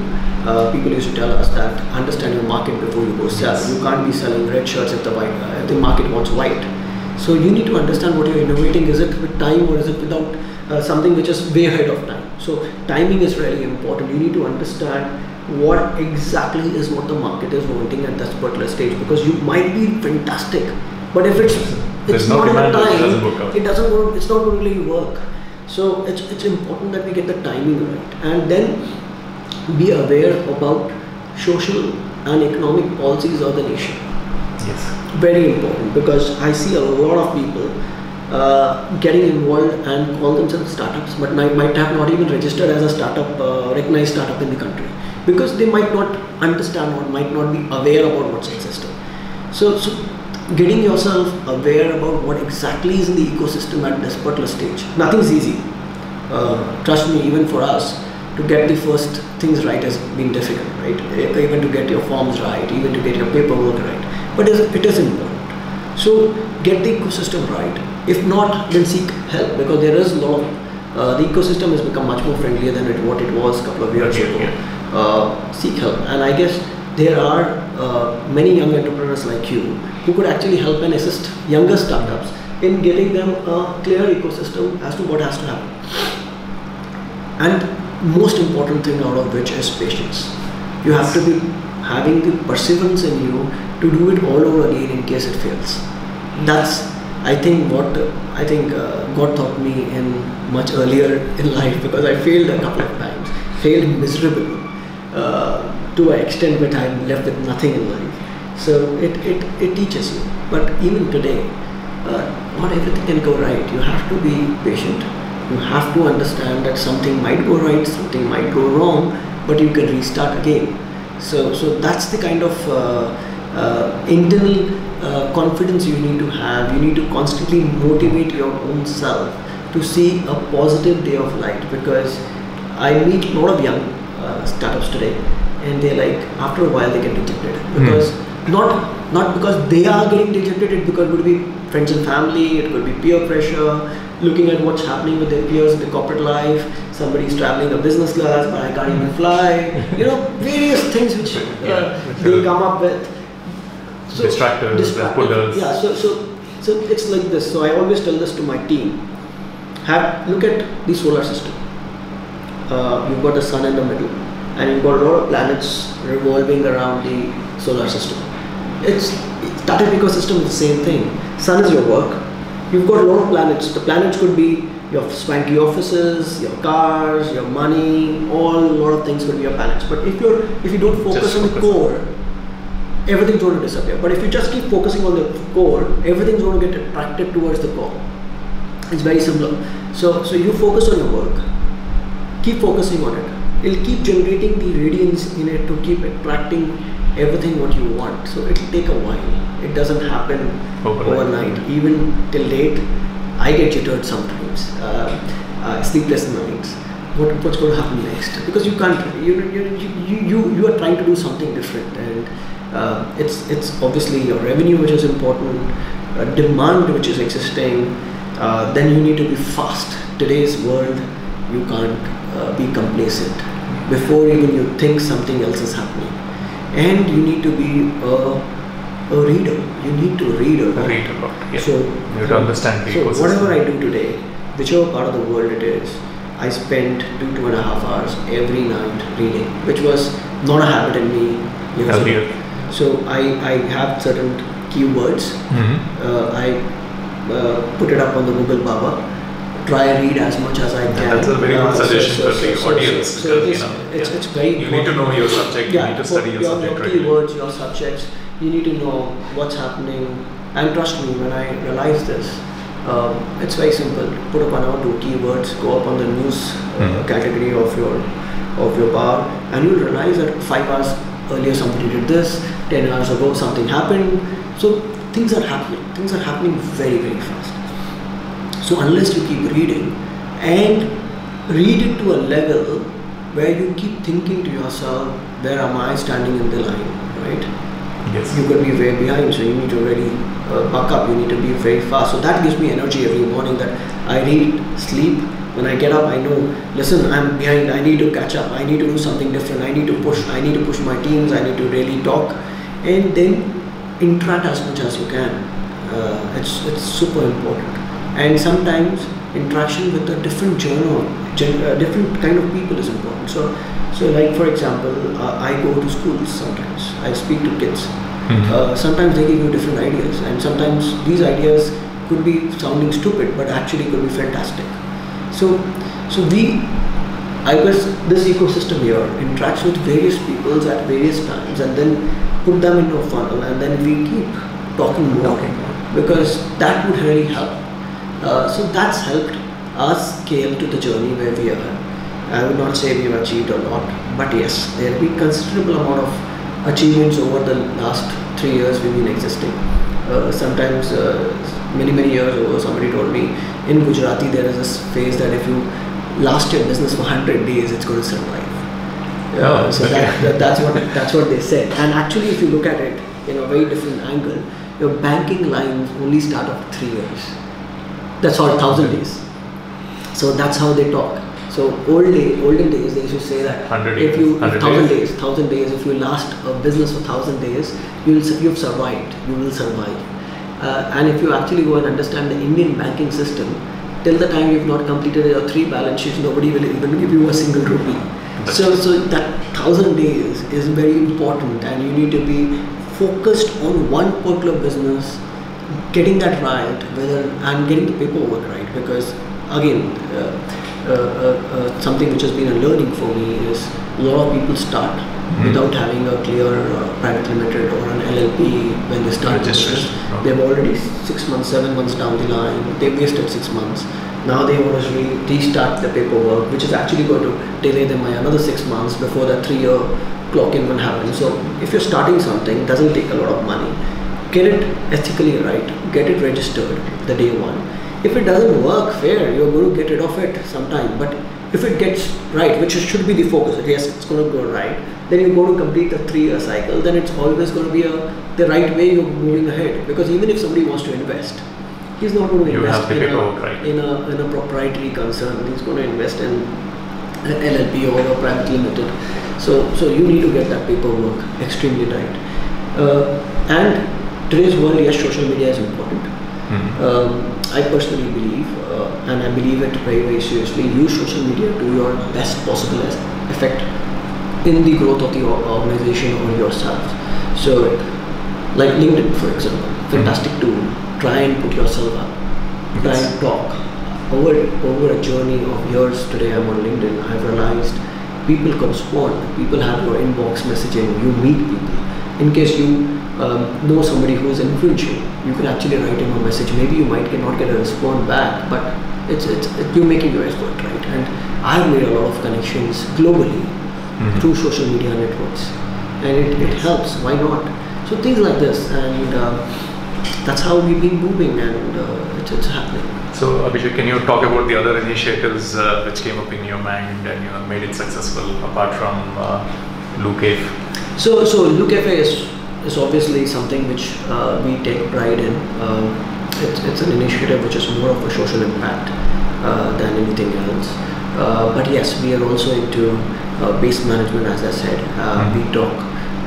uh, people used to tell us that understand your market before you go sell. Yes. you can't be selling red shirts if the white uh, if the market wants white. So you need to understand what you're innovating. Is it with time or is it without uh, something which is way ahead of time? So timing is really important. You need to understand what exactly is what the market is wanting at this particular stage? Because you might be fantastic but if it's There's it's no not in demand, the it time doesn't work out. it doesn't work it's not really work. So it's it's important that we get the timing right. And then be aware about social and economic policies of the nation. Yes, very important because I see a lot of people uh, getting involved and call themselves startups, but might, might have not even registered as a startup, uh, recognized startup in the country because they might not understand or might not be aware about what's existing. So, so getting yourself aware about what exactly is in the ecosystem at this particular stage. Nothing's easy. Uh, trust me, even for us, to get the first things right has been difficult, right? Even to get your forms right, even to get your paperwork right. But it is, important. So get the ecosystem right. If not, then seek help because there is a lot of uh, the ecosystem has become much more friendlier than it, what it was a couple of years Okay, ago. yeah. Uh, seek help, and I guess there are uh, many young entrepreneurs like you who could actually help and assist younger startups in getting them a clear ecosystem as to what has to happen. And most important thing out of which is patience. You have to be having the perseverance in you to do it all over again in case it fails. That's i think what i think uh, god taught me in much earlier in life because i failed a couple of times. Failed miserably uh, to an extent that i'm left with nothing in life so it, it, it teaches you but even today uh, not everything can go right you have to be patient you have to understand that something might go right, something might go wrong, but you can restart again. So, so that's the kind of uh, uh, internal uh, confidence you need to have. You need to constantly motivate your own self to see a positive day of light because I meet a lot of young uh, startups today, and they're like after a while they get rejected because not not because they are getting rejected. it because it could be friends and family, it could be peer pressure, looking at what's happening with their peers in the corporate life. Somebody's traveling a business class, but I can't even fly. You know, various things which uh, Yeah, they come up with. Distractors, uh, pullers. Yeah, so so so it's like this. So I always tell this to my team. Have look at the solar system. Uh, you've got the sun in the middle, and you've got a lot of planets revolving around the solar system. It's Tata ecosystem is the same thing. Sun is your work. You've got a lot of planets. The planets could be your swanky offices, your cars, your money, all a lot of things could be your planets. But if you're if you don't focus Just on the focus core, everything's going to disappear. But if you just keep focusing on the core, everything's going to get attracted towards the core. It's very similar. So, so you focus on your work. Keep focusing on it. It'll keep generating the radiance in it to keep attracting everything what you want. So it'll take a while. It doesn't happen Overnight. overnight. Even till late I get jittered sometimes. Uh, uh, sleepless nights. What, what's going to happen next? Because you can't. You you you you, you are trying to do something different, and uh, it's it's obviously your revenue which is important, uh, demand which is existing. Uh, then you need to be fast. Today's world, you can't uh, be complacent. Before even you think something else is happening, and you need to be a, a reader. You need to read a lot. Read a lot. Yeah. So you have to understand the so ecosystem. whatever I do today, whichever part of the world it is, I spend two two and a half hours every night reading, which was not a habit in me years ago. So I, I have certain keywords. Mhm. Uh, I uh, put it up on the Google Baba. Try read as much as I can. That's a very Uh, good suggestion so- for the so- audience so because it is- you know it's, yeah. it's very you need to know your subject. Yeah, you need to study your your, subject your keywords, your subjects. You need to know what's happening. And trust me, when I realized this, um, it's very simple. Put up one or two keywords, go up on the news uh, Mhm. category of your of your bar, and you'll realize that five hours earlier somebody did this, ten hours ago something happened. So things are happening. Things are happening very very fast. So unless you keep reading and read it to a level where you keep thinking to yourself, where am I standing in the line, right? Yes. You could be way behind, so you need to really uh, buck up. You need to be very fast. So that gives me energy every morning. That I read, sleep. When I get up, I know. Listen, I'm behind. I need to catch up. I need to do something different. I need to push. I need to push my teams. I need to really talk, and then interact as much as you can. Uh, it's it's super important. And sometimes interaction with a different genre, gen, uh, different kind of people is important. So, so like for example, uh, I go to schools sometimes. I speak to kids. Mhm. Uh, sometimes they give you different ideas, and sometimes these ideas could be sounding stupid, but actually could be fantastic. So, so we, I guess, this ecosystem here interacts with various peoples at various times, and then put them into a funnel, and then we keep talking more Talking more. because that would really help. Uh, so that's helped us scale to the journey where we are. I would not say we've achieved a lot, but yes, there will be considerable amount of achievements over the last three years we've been existing. Uh, sometimes, uh, many many years ago, somebody told me in Gujarati there is this phrase that if you last your business for 100 days, it's going to survive. Uh, Oh, so okay. that, that, that's what that's what they said. And actually, if you look at it in a very different angle, your banking lines only start after three years. That's all thousand days. So that's how they talk. So old day, olden days, they used to say that 100 if you if thousand days. days, thousand days, if you last a business for thousand days, you'll you've survived. You will survive. Uh, and if you actually go and understand the Indian banking system, till the time you've not completed your three balance sheets, nobody will even give you a single rupee. So, so that thousand days is very important, and you need to be focused on one particular business, getting that right, whether and getting the paperwork right. Because again, uh, uh, uh, uh, something which has been a learning for me is a lot of people start Mhm. without having a clear uh, private limited or an LLP when they start Registration, business. okay. They've already six months, seven months down the line. They wasted six months. Now they want to restart the paperwork, which is actually going to delay them by another six months before that three-year clock in will happen. So if you're starting something, it doesn't take a lot of money. Get it ethically right. Get it registered the day one. If it doesn't work fair, you're going to get rid of it sometime. But if it gets right, which should be the focus, yes, it's going to go right, then you're going to complete the three-year cycle. Then it's always going to be a, the right way you're moving ahead. Because even if somebody wants to invest, he's not going to You invest the in, a, right. in a in a proprietary concern. He's going to invest in an LLP or a private limited. So so you need to get that paperwork extremely tight. Uh, and today's world, yes, social media is important. Mhm. Um, I personally believe, uh, and I believe it very, very seriously, use social media to your best possible effect in the growth of the organization or yourself. So, like LinkedIn, for example, fantastic tool. Try and put yourself up. Try and talk. Over over a journey of years today, I'm on LinkedIn. I've realized people correspond. People have your inbox messaging. You meet people. In case you um, know somebody who is influential, you can actually write him a message. Maybe you might not get a response back, but it's, it's it, you're making your effort, right? And I've made a lot of connections globally Mhm. through social media networks, and it, it helps. Why not? So things like this, and uh, that's how we've been moving, and uh, it's, it's happening. So Abhishek, can you talk about the other initiatives uh, which came up in your mind and you know, made it successful apart from uh, Loo So, so Cafe is, is obviously something which uh, we take pride in. Um, it's, it's an initiative which is more of a social impact uh, than anything else. Uh, but yes, we are also into uh, waste management, as I said. Uh, Mhm. We talk.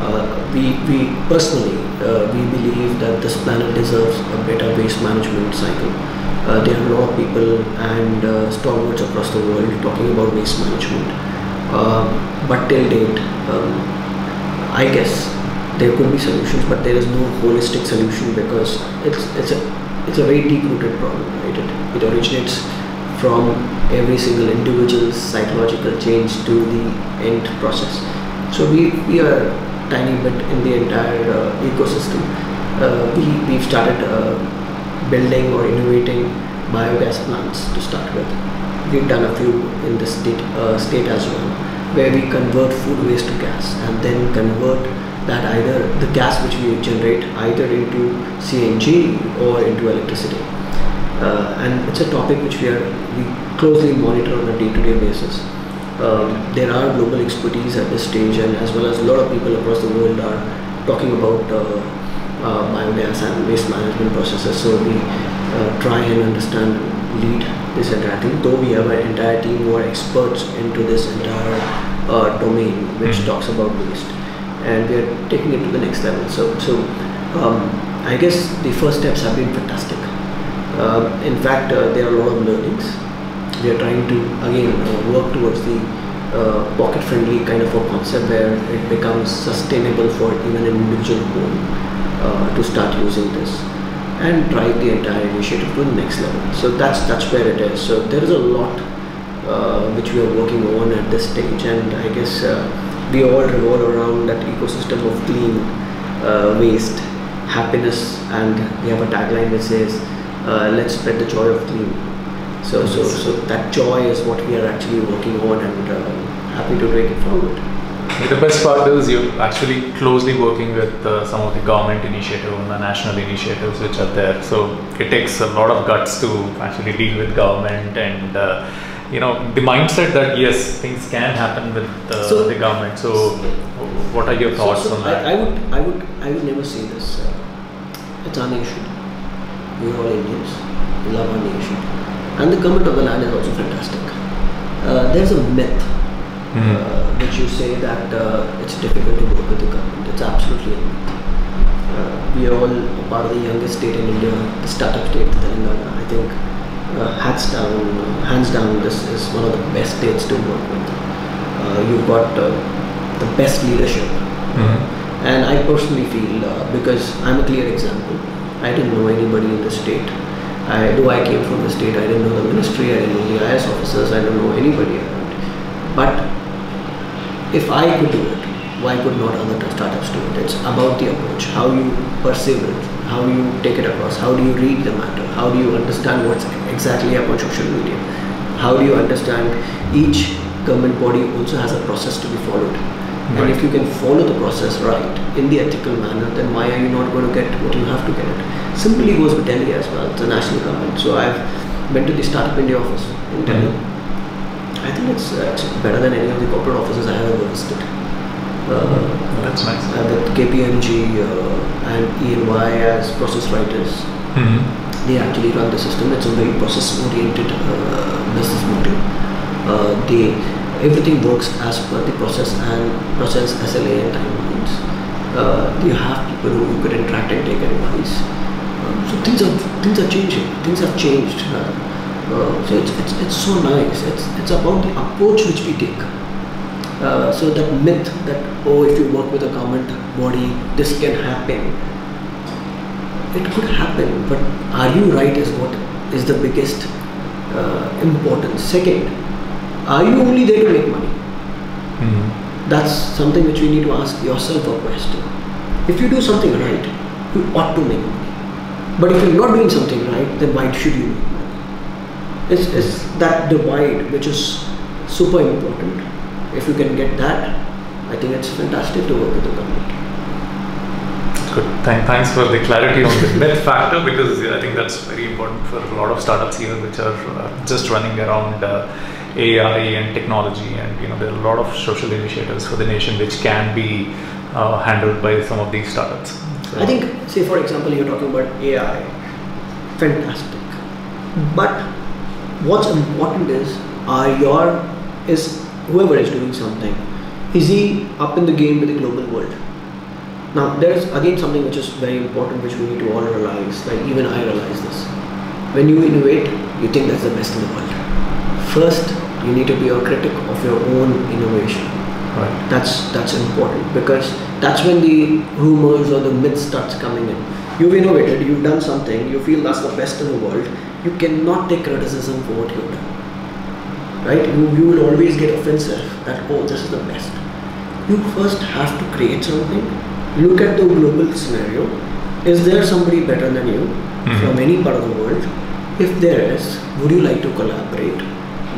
Uh, we, we personally uh, we believe that this planet deserves a better waste management cycle. Uh, there are a lot of people and uh, stalwarts across the world talking about waste management. But till date, um, I guess there could be solutions, but there is no holistic solution because it's it's a it's a very deep-rooted problem, right? It, it originates from every single individual's psychological change to the end process. So we we are tiny bit in the entire uh, ecosystem. Uh, we we've started uh, building or innovating biogas plants to start with. We've done a few in the state uh, state as well, where we convert food waste to gas and then convert that either the gas which we generate either into CNG or into electricity. Uh, and it's a topic which we are we closely monitor on a day-to-day basis. Um, there are global expertise at this stage, and as well as a lot of people across the world are talking about uh, uh, biogas and waste management processes. So we uh, try and understand, lead this entire thing. Though we have an entire team who are experts into this entire uh, domain, which Mhm. talks about waste, and we are taking it to the next level. So, so um, I guess the first steps have been fantastic. Um, in fact, uh, there are a lot of learnings. We are trying to again uh, work towards the uh, pocket-friendly kind of a concept where it becomes sustainable for even an individual home uh, to start using this and drive the entire initiative to the next level. So that's that's where it is. So there is a lot uh, which we are working on at this stage, and I guess we all revolve around that ecosystem of clean uh, waste, happiness, and we have a tagline which says, uh, "Let's spread the joy of clean." So, so, so that joy is what we are actually working on, and uh, happy to take it forward. The best part is you're actually closely working with uh, some of the government initiatives and the national initiatives which are there. So it takes a lot of guts to actually deal with government and uh, you know the mindset that yes things can happen with uh, So- the government. So what are your thoughts so, so on that? I, I would, I would, I would never say this. Uh, it's our nation. We're all Indians. We love our nation, and the government of the land is also fantastic. Uh, there's a myth uh, which you say that uh, it's difficult to work with the government. It's absolutely a myth. Uh, we are all part of the youngest state in India, the startup state, Telangana. I think uh, hands down, hands down, this is one of the best states to work with. Uh, you've got uh, the best leadership, Mhm. and I personally feel uh, because I'm a clear example. I didn't know anybody in the state. I, though I came from the state, I didn't know the ministry, I didn't know the IS officers, I don't know anybody around. But if I could do it, why could not other startups do it? It's about the approach, how you perceive it, how do you take it across, how do you read the matter, how do you understand what's exactly up on social media, how do you understand each government body also has a process to be followed. And if you can follow the process right in the ethical manner, then why are you not going to get what you have to get it? Simply goes with Delhi as well. It's a national government. So I've been to the Startup India office in Delhi. I think it's, uh, it's better than any of the corporate offices I have ever visited. Uh, That's nice. uh, with KPMG uh, and EY as process writers. Mhm. they actually run the system. It's a very process-oriented uh, business model. Uh, they everything works as per the process and process SLA and timelines. Uh, you have people who could interact and take advice. Um, so things are things are changing. Things have changed. Uh, so it's, it's it's so nice. It's it's about the approach which we take. Uh, so that myth that oh if you work with a government body this can happen. It could happen but are you right is what is the biggest uh, importance. Second are you only there to make money? Mm-hmm. that's something which you need to ask yourself a question. If you do something right you ought to make money. But if you're not doing something right then why should you make money? It's, it's that divide which is super important if you can get that i think it's fantastic to work with the government Good. Thank, thanks for the clarity on the myth factor because I think that's very important for a lot of startups here which are uh, just running around uh, AI and technology and you know there are a lot of social initiatives for the nation which can be uh, handled by some of these startups. So- I think, say for example, you're talking about AI, fantastic. But what's important is, are your is whoever is doing something, is he up in the game with the global world? Now, there's again something which is very important, which we need to all realize. Like even I realize this. When you innovate, you think that's the best in the world. First, you need to be a critic of your own innovation Right. that's that's important because that's when the rumors or the myths starts coming in you've innovated you've done something you feel that's the best in the world you cannot take criticism for what you've done right? You, you will always get offensive that oh this is the best. You first have to create something. Look at the global scenario. Is there somebody better than you Mhm. from any part of the world? If there is would you like to collaborate?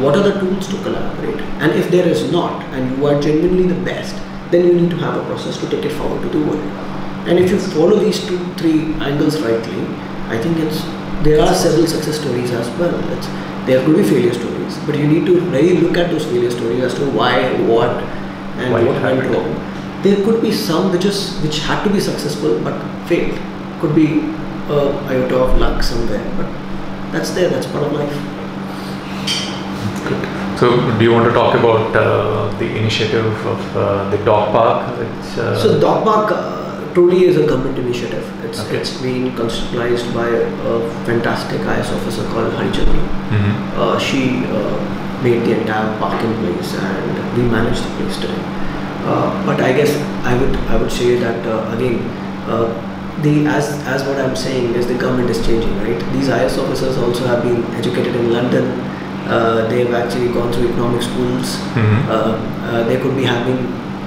What are the tools to collaborate? And if there is not and you are genuinely the best then you need to have a process to take it forward to the world. And if you follow these two three angles rightly i think it's there are several success stories as well. It's, there could be failure stories but you need to really look at those failure stories as to why what and Why it what went wrong. There could be some which is which had to be successful but failed. Could be a iota of luck somewhere but that's there that's part of life. So do you want to talk about uh, the initiative of uh, the dog park? Which, uh, So Dog Park uh, truly is a government initiative. It's Okay. it's been conceptualized by a fantastic IS officer called Harichandana. Mhm. Uh, she uh, made the entire park in place, and we managed the place today. Uh, but I guess I would I would say that uh, again, uh, the as as what I'm saying is the government is changing, right? These IS officers also have been educated in London. Uh, they've actually gone through economic schools. Uh, they could be having,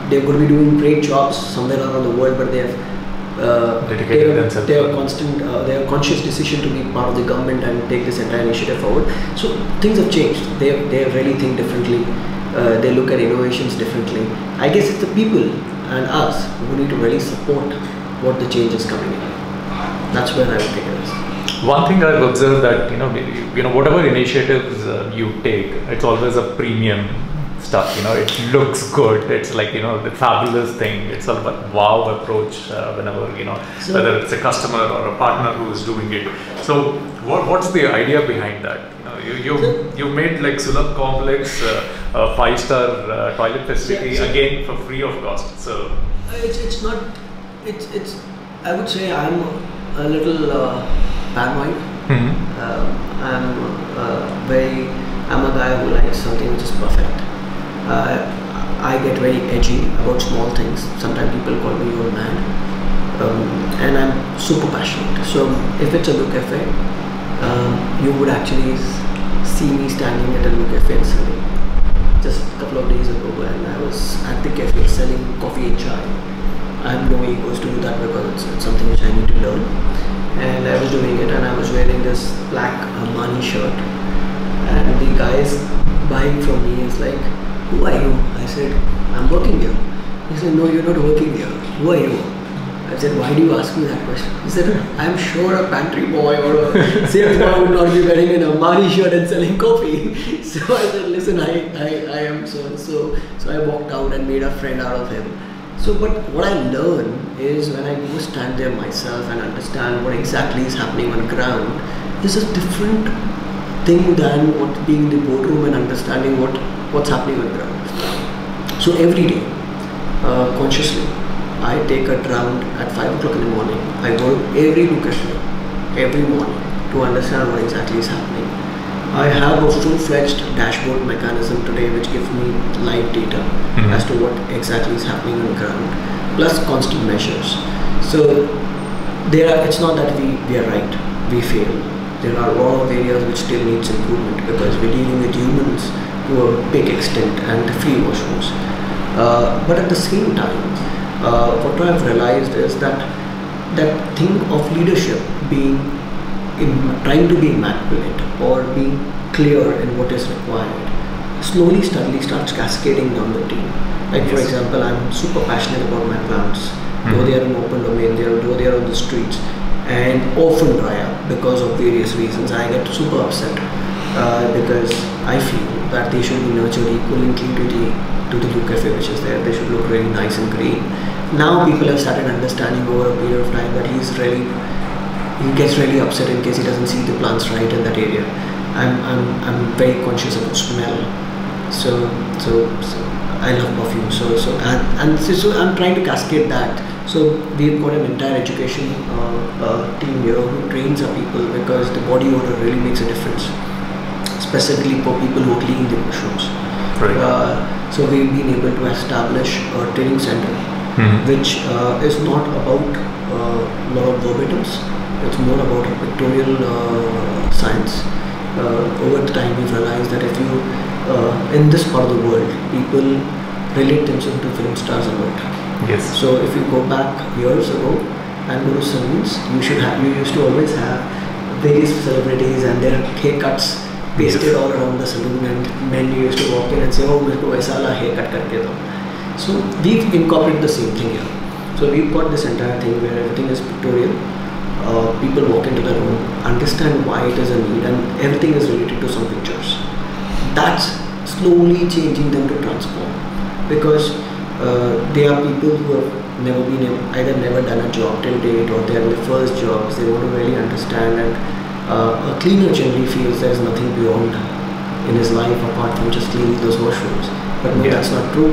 they could be doing great jobs somewhere around the world, but they have uh, Dedicated they have- themselves They have constant, uh, they have conscious decision to be part of the government and take this entire initiative forward. So things have changed. They they really think differently. Uh, they look at innovations differently. I guess it's the people and us who need to really support what the change is coming in. That's where I would take it as. One thing I've observed that you know, you you know, whatever initiatives uh, you take, it's always a premium stuff. You know, it looks good. It's like you know, the fabulous thing. It's sort of a wow approach uh, whenever you know, So- whether it's a customer or a partner who is doing it. So, what, what's the idea behind that? You know, you you, you made like Sulabh Complex uh, a five star uh, toilet facility Yeah, so- again for free of cost. So, Uh, It's, it's not, it's, it's, I would say I'm a little uh, paranoid. mhm. Um, I'm uh, very, I'm a guy who likes something which is perfect. Uh, I get very edgy about small things. Sometimes people call me old man. Um, and I'm super passionate. So if it's a Loo Cafe, um, you would actually see me standing at a Loo Cafe and selling. Just a couple of days ago, and I was at the cafe selling coffee and chai. I have no egos to do that because it's, it's something which I need to learn. And I was doing it, and I was wearing this black Armani shirt. And the guys buying from me is like, "Who are you?" I said, "I'm working here." He said, "No, you're not working here. Who are you?" I said, "Why do you ask me that question?" He said, "I'm sure a pantry boy or a salesman would not be wearing an Armani shirt and selling coffee." So I said, "Listen, I, I, I am so and so." So I walked out and made a friend out of him. So, but what I learn is when I go stand there myself and understand what exactly is happening on ground, is a different thing than what being in the boardroom and understanding what what's happening on the ground. So every day, uh, consciously, I take a round at five o'clock in the morning. I go every location every morning to understand what exactly is happening. I have a full-fledged dashboard mechanism today which gives me live data Mhm. as to what exactly is happening on the ground, plus constant measures. So there are, it's not that we, we are right, we fail. There are a lot of areas which still needs improvement because we're dealing with humans to a big extent and free washrooms. Uh, but at the same time, uh, what I've realized is that that thing of leadership being in trying to be immaculate or being clear in what is required slowly steadily starts cascading down the team like for example i'm super passionate about my plants though Mhm. they are in open domain they are though they are on the streets and often dry up because of various reasons i get super upset uh, because i feel that they should be nurtured equivalently to the to the Loo cafe which is there they should look really nice and green now people have started understanding over a period of time that he's really he gets really upset in case he doesn't see the plants right in that area. I'm, I'm, I'm very conscious about smell. So, so, so I love perfume. So, so and, and so, so I'm trying to cascade that. So we've got an entire education uh, uh, team here who trains our people because the body odor really makes a difference, specifically for people who clean the washrooms. Right. Uh, so we've been able to establish a training center Mhm. which uh, is not about a uh, lot of verbatims. It's more about a pictorial uh, science. Uh, over the time, we've realized that if you, uh, in this part of the world, people relate themselves to film stars a lot. Yes. So if you go back years ago and go to saloons, you should have you used to always have various celebrities and their haircuts pasted Yes. all around the saloon and men used to walk in and say, oh, मेरे को ऐसा वाला haircut करके दो. So we've incorporated the same thing here. So we've got this entire thing where everything is pictorial. Uh, people walk into the room, understand why it is a need, and everything is related to some pictures. That's slowly changing them to transform because uh, they are people who have never been ab- either never done a job till date or they are their first jobs. They want to really understand, and uh, a cleaner generally feels there is nothing beyond in his life apart from just cleaning those washrooms. But no, Yeah. that's not true.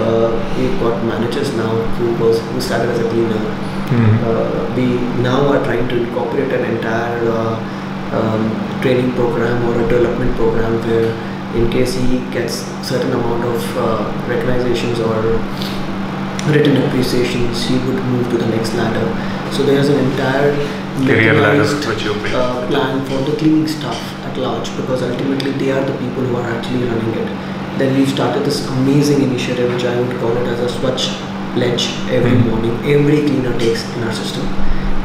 Uh, we've got managers now who was who started as a cleaner. Mhm. Uh, we now are trying to incorporate an entire uh, um, training program or a development program where, in case he gets certain amount of uh, recognitions or written appreciations, he would move to the next ladder. So there's an entire Career ladder mechanized, which you uh, plan for the cleaning staff at large because ultimately they are the people who are actually running it. Then we've started this amazing initiative which I would call it as a Swachh pledge every Mhm. morning. Every cleaner takes in our system.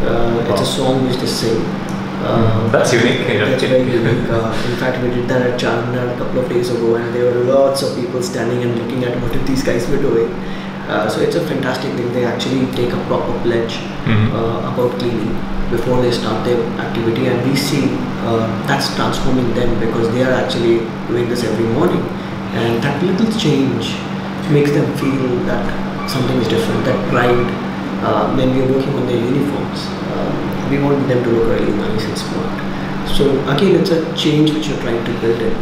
Uh, It's a song which they sing. Uh, Mhm. That's unique. That's very unique. Uh, in fact, we did that at Charminar a couple of days ago, and there were lots of people standing and looking at what these guys were doing. Uh, so it's a fantastic thing. They actually take a proper pledge Mhm. uh, about cleaning before they start their activity, and we see uh, that's transforming them because they are actually doing this every morning, and that little change makes them feel that something is different. That pride uh, when we are working on their uniforms, um, we want them to look really nice and smart. So again, it's a change which you're trying to build in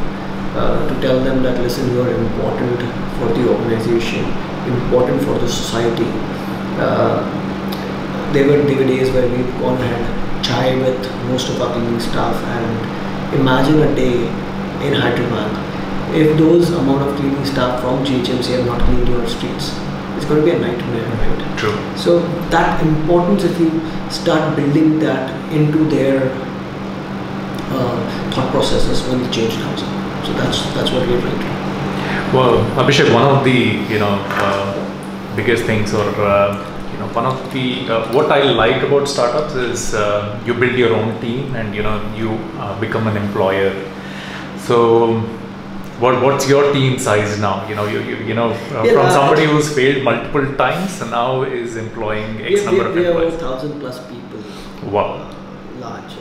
uh, to tell them that listen, you are important for the organization, important for the society. Uh, there were there were days where we've gone and had chai with most of our cleaning staff, and imagine a day in Hyderabad if those amount of cleaning staff from GHMC have not cleaned your streets. It's going to be a nightmare, right? True. So that importance, if you start building that into their uh, thought processes when the change comes up. So that's that's what we're trying to. do. Well, Abhishek, one of the you know uh, biggest things, or uh, you know, one of the uh, what I like about startups is uh, you build your own team and you know you uh, become an employer. So, what what's your team size now? You know, you you, you know uh, Yeah, from somebody who's failed multiple times and now is employing X We, number of employees. a thousand plus people, Wow. large,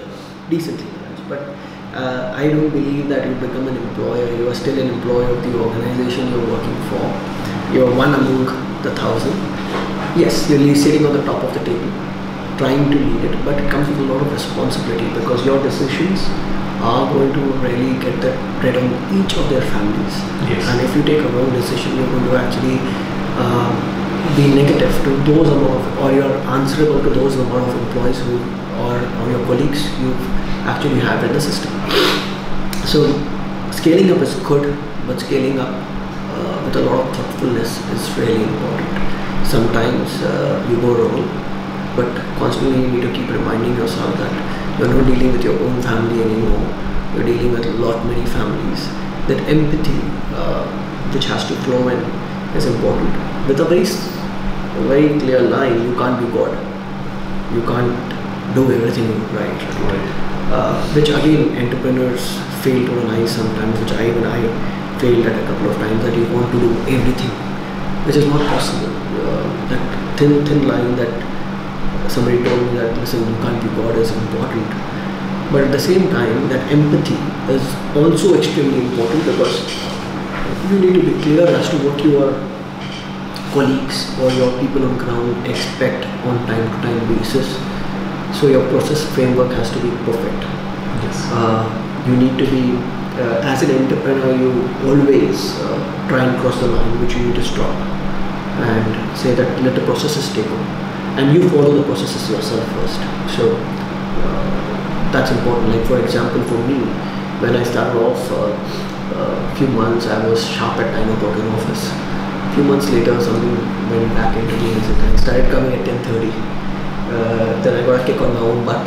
decently large. But uh, I don't believe that you become an employer. You are still an employee of the organization you're working for. You are one among the thousand. Yes, you're sitting on the top of the table, trying to lead it, but it comes with a lot of responsibility because your decisions are going to really get the bread on each of their families. Yes. And if you take a wrong decision, you're going to actually uh, be negative to those amount of, or you're answerable to those amount of employees who, or, or your colleagues you actually have in the system. So scaling up is good, but scaling up uh, with a lot of thoughtfulness is really important. Sometimes uh, you go wrong, but constantly you need to keep reminding yourself that you're not dealing with your own family anymore. You're dealing with a lot many families. That empathy, uh, which has to flow in, is important. With a very, very clear line, you can't be God. You can't do everything right. Right. Uh, which again entrepreneurs fail to realize sometimes, which I even I failed at a couple of times that you want to do everything, which is not possible. Uh, that thin thin line that somebody told me that listen, you can't be God is important, but at the same time, that empathy is also extremely important because you need to be clear as to what your colleagues or your people on ground expect on time to time basis. So your process framework has to be perfect. Yes. Uh, you need to be, uh, as an entrepreneur, you always uh, try and cross the line which you need to stop and say that let the processes take over. And you follow the processes yourself first. So uh, that's important. Like, for example, for me, when I started off uh, a few months, I was sharp at 9 o'clock in office. A few months later, something went back into me and started coming at 10.30. Then I got a kick on my own butt.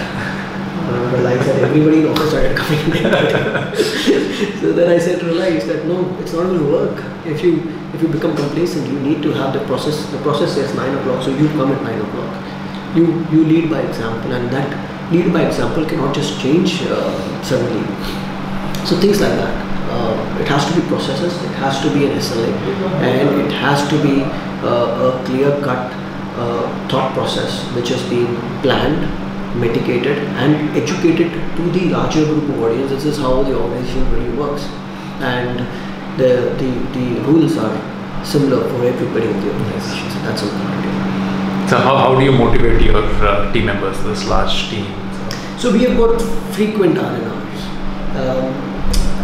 Realized that everybody office started coming so then I said, realize that no, it's not going to work. If you if you become complacent, you need to have the process. The process says 9 o'clock, so you come at 9 o'clock. You, you lead by example, and that lead by example cannot just change uh, suddenly. So things like that. Uh, it has to be processes, it has to be an SLA, and it has to be uh, a clear-cut uh, thought process which has been planned, mitigated, and educated to the larger group of audience. This is how the organization really works, and the the, the rules are similar for everybody in the organization. So that's important. So how, how do you motivate your uh, team members, this large team? So we have got frequent R&Rs. Um,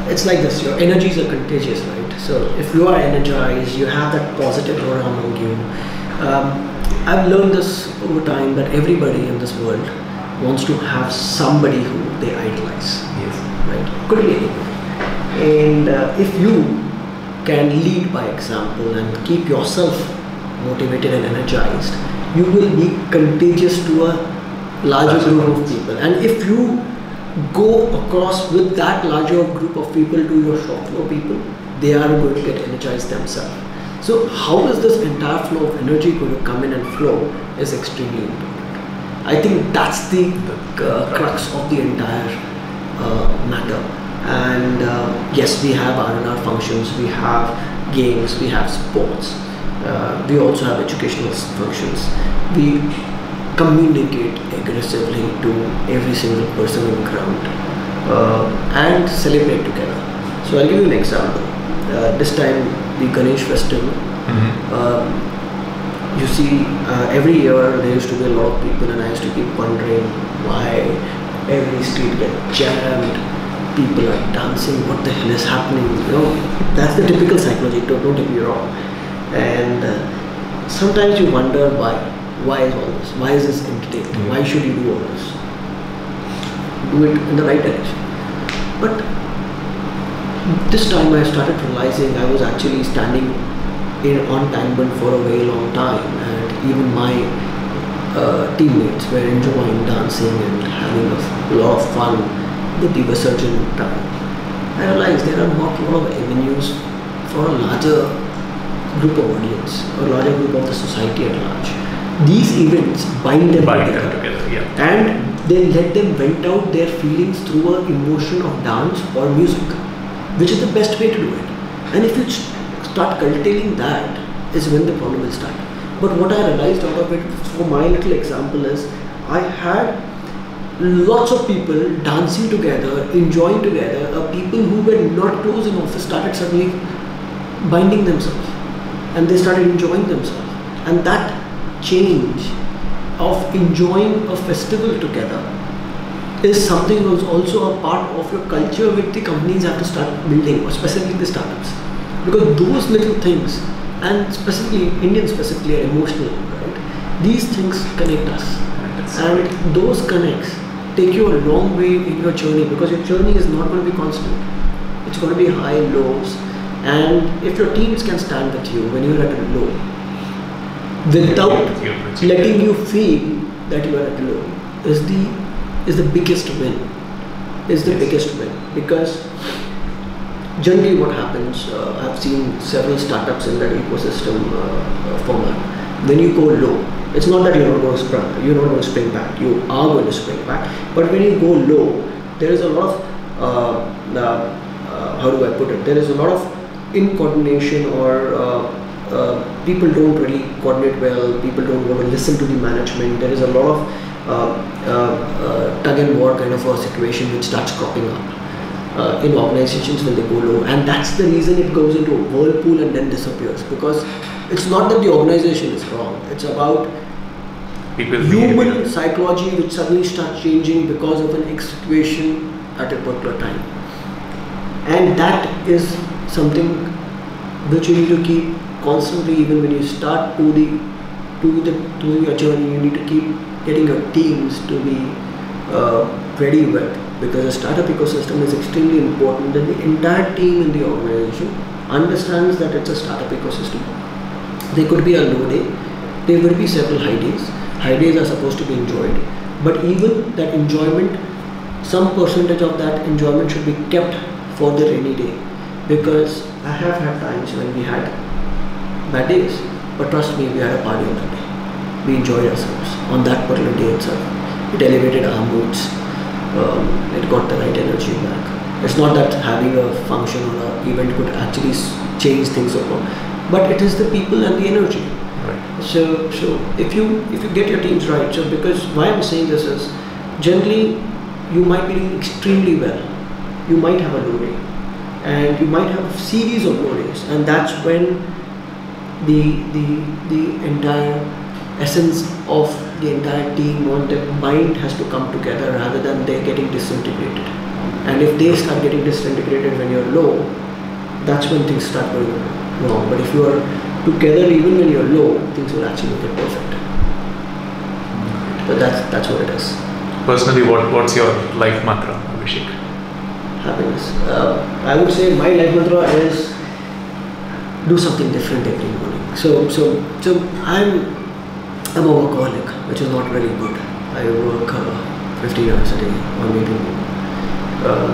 it's like this, your energies are contagious, right? So if you are energized, you have that positive aura among you. Um, I've learned this over time that everybody in this world wants to have somebody who they idolize, Yes. right? Could be anybody. And uh, if you can lead by example and keep yourself motivated and energized, you will be contagious to a larger group of people. And if you go across with that larger group of people to your shop floor people, they are going to get energized themselves. So how is this entire flow of energy going to come in and flow is extremely important. I think that's the uh, crux of the entire uh, matter. And uh, yes, we have R&R functions, we have games, we have sports, uh, we also have educational functions. We communicate aggressively to every single person on the ground uh, and celebrate together. So I'll give you an example. Uh, this time, the Ganesh festival. Mm-hmm. Um, you see, uh, every year there used to be a lot of people, and I used to keep wondering why every street get jammed. People are dancing. What the hell is happening? You know, that's the typical psychology. Don't, don't get me wrong. And uh, sometimes you wonder why. Why is all this? Why is this entertaining? Mm. Why should you do all this? Do it in the right direction. But this time I started realizing I was actually standing in on Tank Bund for a very long time, and even my uh, teammates were enjoying dancing and having a lot of fun with the Visarjan time. I realized there are not a lot of avenues for a larger group of audience or larger group of the society at large. These events bind them Bind together them together, yeah. and they let them vent out their feelings through an emotion of dance or music, which is the best way to do it. And if you start curtailing that, is when the problem will start. But what I realized out of it, for my little example, is I had lots of people dancing together, enjoying together. Uh, people who were not close in office started suddenly binding themselves, and they started enjoying themselves, and that change of enjoying a festival together is something was also a part of your culture which the companies have to start building, or specifically the startups. Because those little things, and specifically Indian specifically are emotional, right? These things connect us. And those connects take you a long way in your journey because your journey is not going to be constant. It's going to be high lows. And if your teams can stand with you when you're at a low, without letting you feel that you are at a low, is the is the biggest win. Is the yes. biggest win because generally what happens, uh, I've seen several startups in that ecosystem uh, uh, format. When you go low, it's not that you're not going to spring, you're not going to spring back. You are going to spring back. But when you go low, there is a lot of uh, uh, how do I put it? There is a lot of incoordination or uh, people don't really coordinate well. People don't want to listen to the management. There is a lot of uh, uh, Uh, uh, uh, tug and war kind of a situation which starts cropping up. Uh, in organizations when they go low and that's the reason it goes into a whirlpool and then disappears because it's not that the organization is wrong it's about People human behavior. psychology which suddenly starts changing because of an X situation at a particular time and that is something which you need to keep constantly even when you start to the to the to your journey you need to keep getting your teams to be uh, ready with because the startup ecosystem is extremely important that the entire team in the organization understands that it's a startup ecosystem. There could be a low day, there will be several high days. High days are supposed to be enjoyed, but even that enjoyment, some percentage of that enjoyment should be kept for the rainy day because I have had times when we had bad days, but trust me, we had a party on that we enjoyed ourselves on that particular day itself. It elevated our moods. Um, it got the right energy back. It's not that having a function or an event could actually change things over, but it is the people and the energy. Right. So, so if you if you get your teams right, so because why I'm saying this is, generally, you might be doing extremely well. You might have a low day, and you might have a series of low days, and that's when the the the entire essence of the entire team or the mind has to come together rather than they're getting disintegrated. And if they start getting disintegrated when you're low, that's when things start going wrong. But if you are together even when you're low, things will actually get perfect. But that's that's what it is. Personally, what what's your life mantra, Abhishek? Happiness. Uh, I would say my life mantra is do something different every morning. So so so I'm I'm a workaholic, which is not very good. I work uh, 15 hours a day, or maybe uh,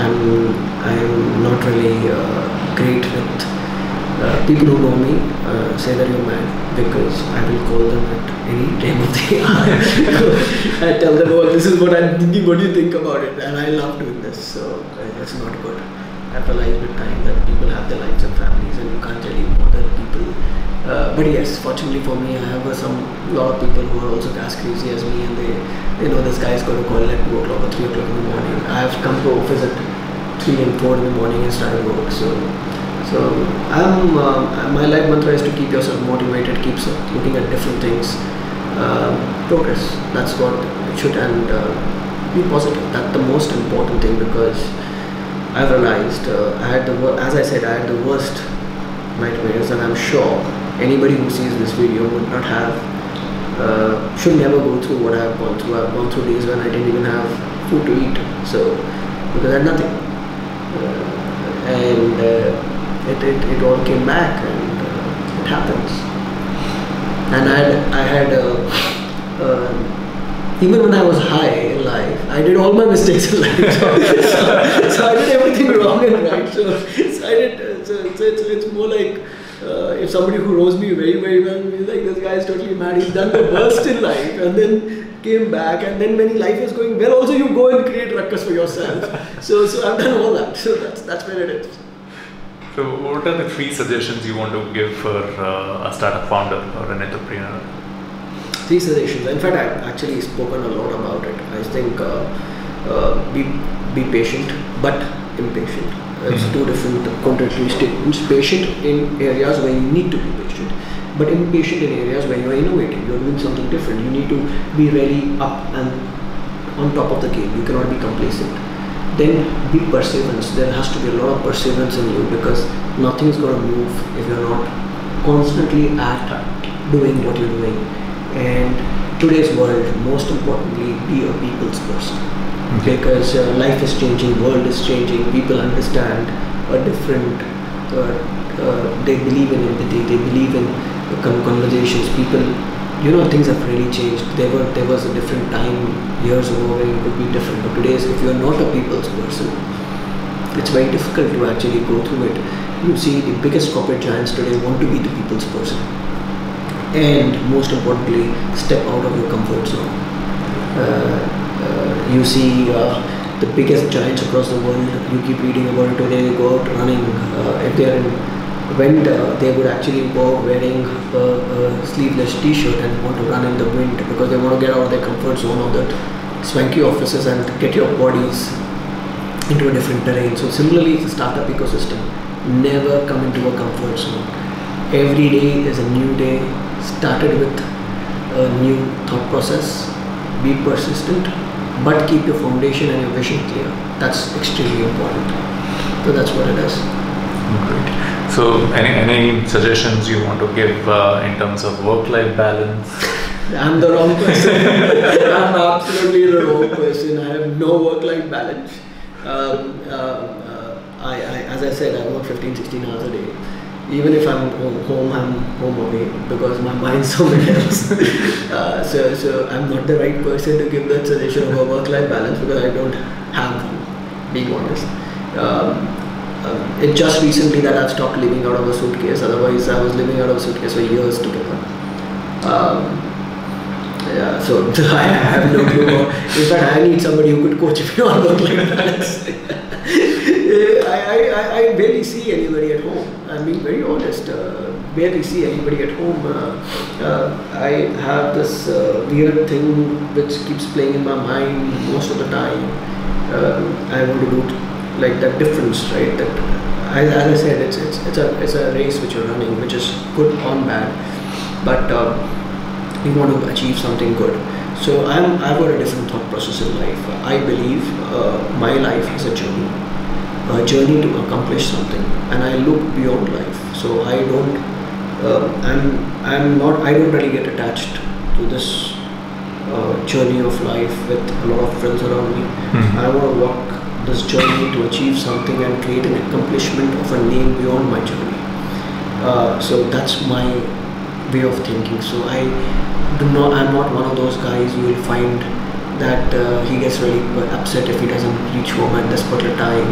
I'm, I'm not really uh, great with uh, people who know me uh, say that you're mad because I will call them at any time of the hour. I tell them, oh, this is what I'm thinking, what do you think about it? And I love doing this, so it's not good. I realize with time that people have their lives and families and you can't really bother people uh, but yes, fortunately for me, I have uh, some lot of people who are also as crazy as me, and they they know this guy is going to call at two o'clock or three o'clock in the morning. I have come to office at three and four in the morning and started work. So, so I'm uh, my life mantra is to keep yourself motivated, keep looking at different things, uh, progress. That's what it should, and uh, be positive. That's the most important thing because I've realized uh, I had the as I said I had the worst nightmares, and I'm sure anybody who sees this video would not have, uh, should never go through what I've gone through. I've gone through days when I didn't even have food to eat, so because I had nothing, uh, and uh, it, it it all came back, and uh, it happens. And I had I had uh, uh, even when I was high in life, I did all my mistakes in life. So, so, so I did everything wrong and right. So, so I did. So, so it's, it's more like uh, if somebody who knows me very, very well he's like, this guy is totally mad, he's done the worst in life and then came back and then when life is going well, also you go and create ruckus for yourself. so, so I've done all that. So that's, that's where it is. So what are the three suggestions you want to give for uh, a startup founder or an entrepreneur? Three suggestions. In fact, I've actually spoken a lot about it. I think uh, uh be, be patient but impatient it's mm-hmm. two different contradictory statements. Patient in areas where you need to be patient. but impatient in areas where you're innovating, you're doing something different. You need to be really up and on top of the game. You cannot be complacent. Then be perseverance. There has to be a lot of perseverance in you because nothing is gonna move if you're not constantly at doing what you're doing. And today's world, most importantly, be a people's person. Okay. Because uh, life is changing, world is changing, people understand a different. Uh, uh, they believe in empathy. They believe in con- conversations. People, you know, things have really changed. There were there was a different time years ago when it could be different. But today's, if you're not a people's person, it's very difficult to actually go through it. You see, the biggest corporate giants today want to be the people's person, and most importantly, step out of your comfort zone. Uh, you see uh, the biggest giants across the world. You keep reading about it today. Go out running. Uh, if they are in wind, uh, they would actually go out wearing a, a sleeveless T-shirt and want to run in the wind because they want to get out of their comfort zone of that swanky offices and get your bodies into a different terrain. So similarly, a startup ecosystem. Never come into a comfort zone. Every day is a new day. Started with a new thought process. Be persistent, but keep your foundation and your vision clear. That's extremely important. So that's what it is. Great. So, any, any suggestions you want to give uh, in terms of work-life balance? I'm the wrong person. I'm absolutely the wrong person. I have no work-life balance. Um, uh, uh, I, I, as I said, I work 15, 16 hours a day. Even if I'm home, home I'm home away because my mind's somewhere else. uh, so, so I'm not the right person to give that suggestion of a work-life balance because I don't have one. Being honest. Um, um, it just recently that I've stopped living out of a suitcase. Otherwise, I was living out of a suitcase for years together. Um, yeah, so I have no clue. In fact, I need somebody who could coach me on work-life balance. I, I, I barely see anybody at home. I'm being very honest. Uh, barely see anybody at home. Uh, uh, I have this uh, weird thing which keeps playing in my mind most of the time. Um, I want to do like that difference, right? That as, as I said, it's, it's it's a it's a race which you're running, which is good on bad, but. Uh, you want to achieve something good. So I'm, I've got a different thought process in life. I believe uh, my life is a journey, a journey to accomplish something, and I look beyond life. So I don't, uh, I'm, I'm not, I don't really get attached to this uh, journey of life with a lot of friends around me. Mhm. I want to walk this journey to achieve something and create an accomplishment of a name beyond my journey. Uh, so that's my way of thinking. So I do not. I'm not one of those guys you will find that uh, he gets really upset if he doesn't reach home at this particular time.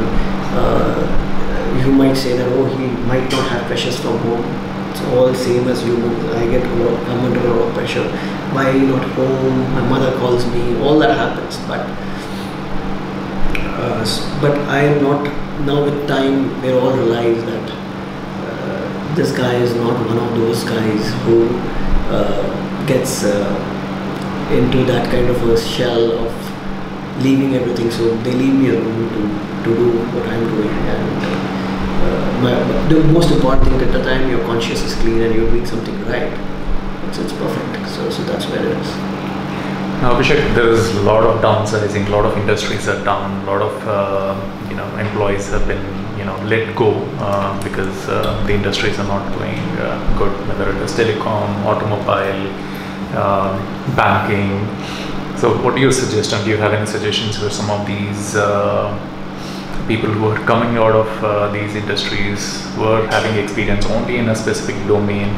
Uh, you might say that oh he might not have pressures from home. It's all same as you I get a lot, I'm under a lot of pressure. Why not home? My mother calls me. All that happens, but uh, but I am not now with time we all realize that uh, this guy is not one of those guys who uh, gets uh, into that kind of a shell of leaving everything so they leave me alone to, to do what I'm doing. And uh, my, the most important thing at the time your conscience is clean and you're doing something right. It's, it's perfect. So, so that's where it is. Now, Abhishek, there is a lot of downsizing, a lot of industries are down, a lot of uh, you know employees have been you know let go uh, because uh, the industries are not doing uh, good, whether it is telecom, automobile, um banking. So, what do you suggest, and do you have any suggestions for some of these uh, people who are coming out of uh, these industries, were having experience only in a specific domain?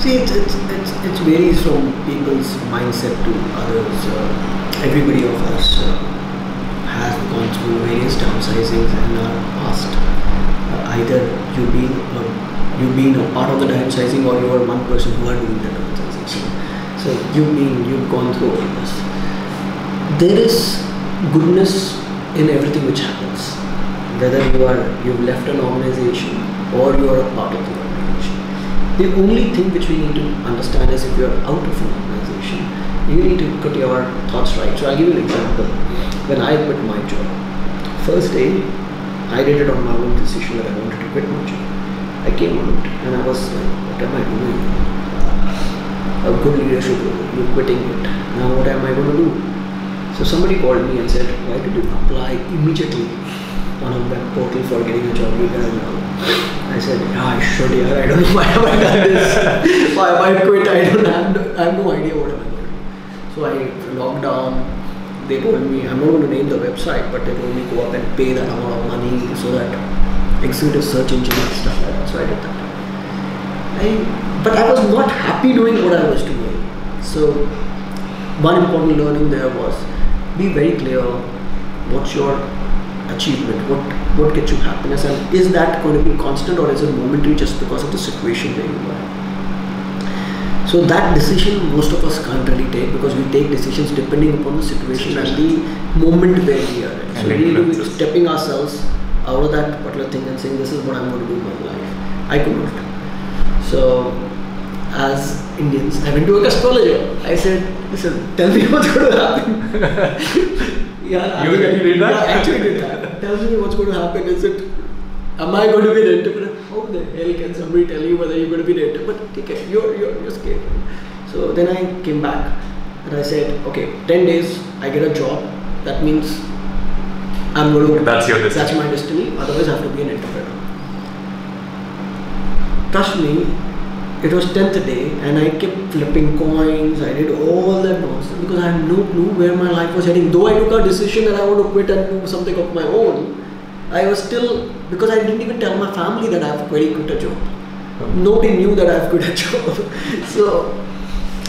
See, it's, it's, it's, it varies from people's mindset to others. Uh, everybody of us uh, has gone through various downsizings in our past. Either you being a, you being a part of the downsizing, or you are one person who are doing the downsizing. So, so you being you've gone through all this. There is goodness in everything which happens. Whether you are you've left an organization or you are a part of the organization. The only thing which we need to understand is if you are out of an organization, you need to put your thoughts right. So I'll give you an example. When I quit my job, first day, I did it on my own decision that I wanted to quit my job. I came out and I was like, what am I doing? A good leadership role, you're quitting it. Now what am I going to do? So somebody called me and said, why did you apply immediately on a web portal for getting a job? You get a. I said, yeah, I should, yeah. I don't know why have I done this. why have I quit? I don't have, no, I have no idea what am I going to do. So I logged on. They told me, I'm not going to name the website, but they told me go up and pay that amount of money so that executive search engine and stuff like that. So I did that. I, but I was not happy doing what I was doing. So one important learning there was be very clear what's your achievement, what what gets you happiness, and is that going to be constant or is it momentary just because of the situation where you are? So that decision most of us can't really take because we take decisions depending upon the situation and the moment where we are. in. So we need to be stepping ourselves out of that particular thing and saying this is what I'm going to do in my life. I could not. So as Indians, I went to a astrologer. I said, listen, tell me what's going to happen. yeah, You really did that? Yeah, actually did that. Tell me what's going to happen. Is it, am I going to be an entrepreneur? How the hell can somebody tell you whether you're going to be an entrepreneur? But take it, you're, you're, you're scared. So then I came back and I said, okay, 10 days, I get a job. That means I'm going to. That's your destiny. That's my destiny. Otherwise, I have to be an entrepreneur. Trust me, it was 10th day and I kept flipping coins. I did all that nonsense because I had no clue where my life was heading. Though I took a decision that I want to quit and do something of my own, I was still, because I didn't even tell my family that I've quit quit a job. Nobody knew that I've quit a job. so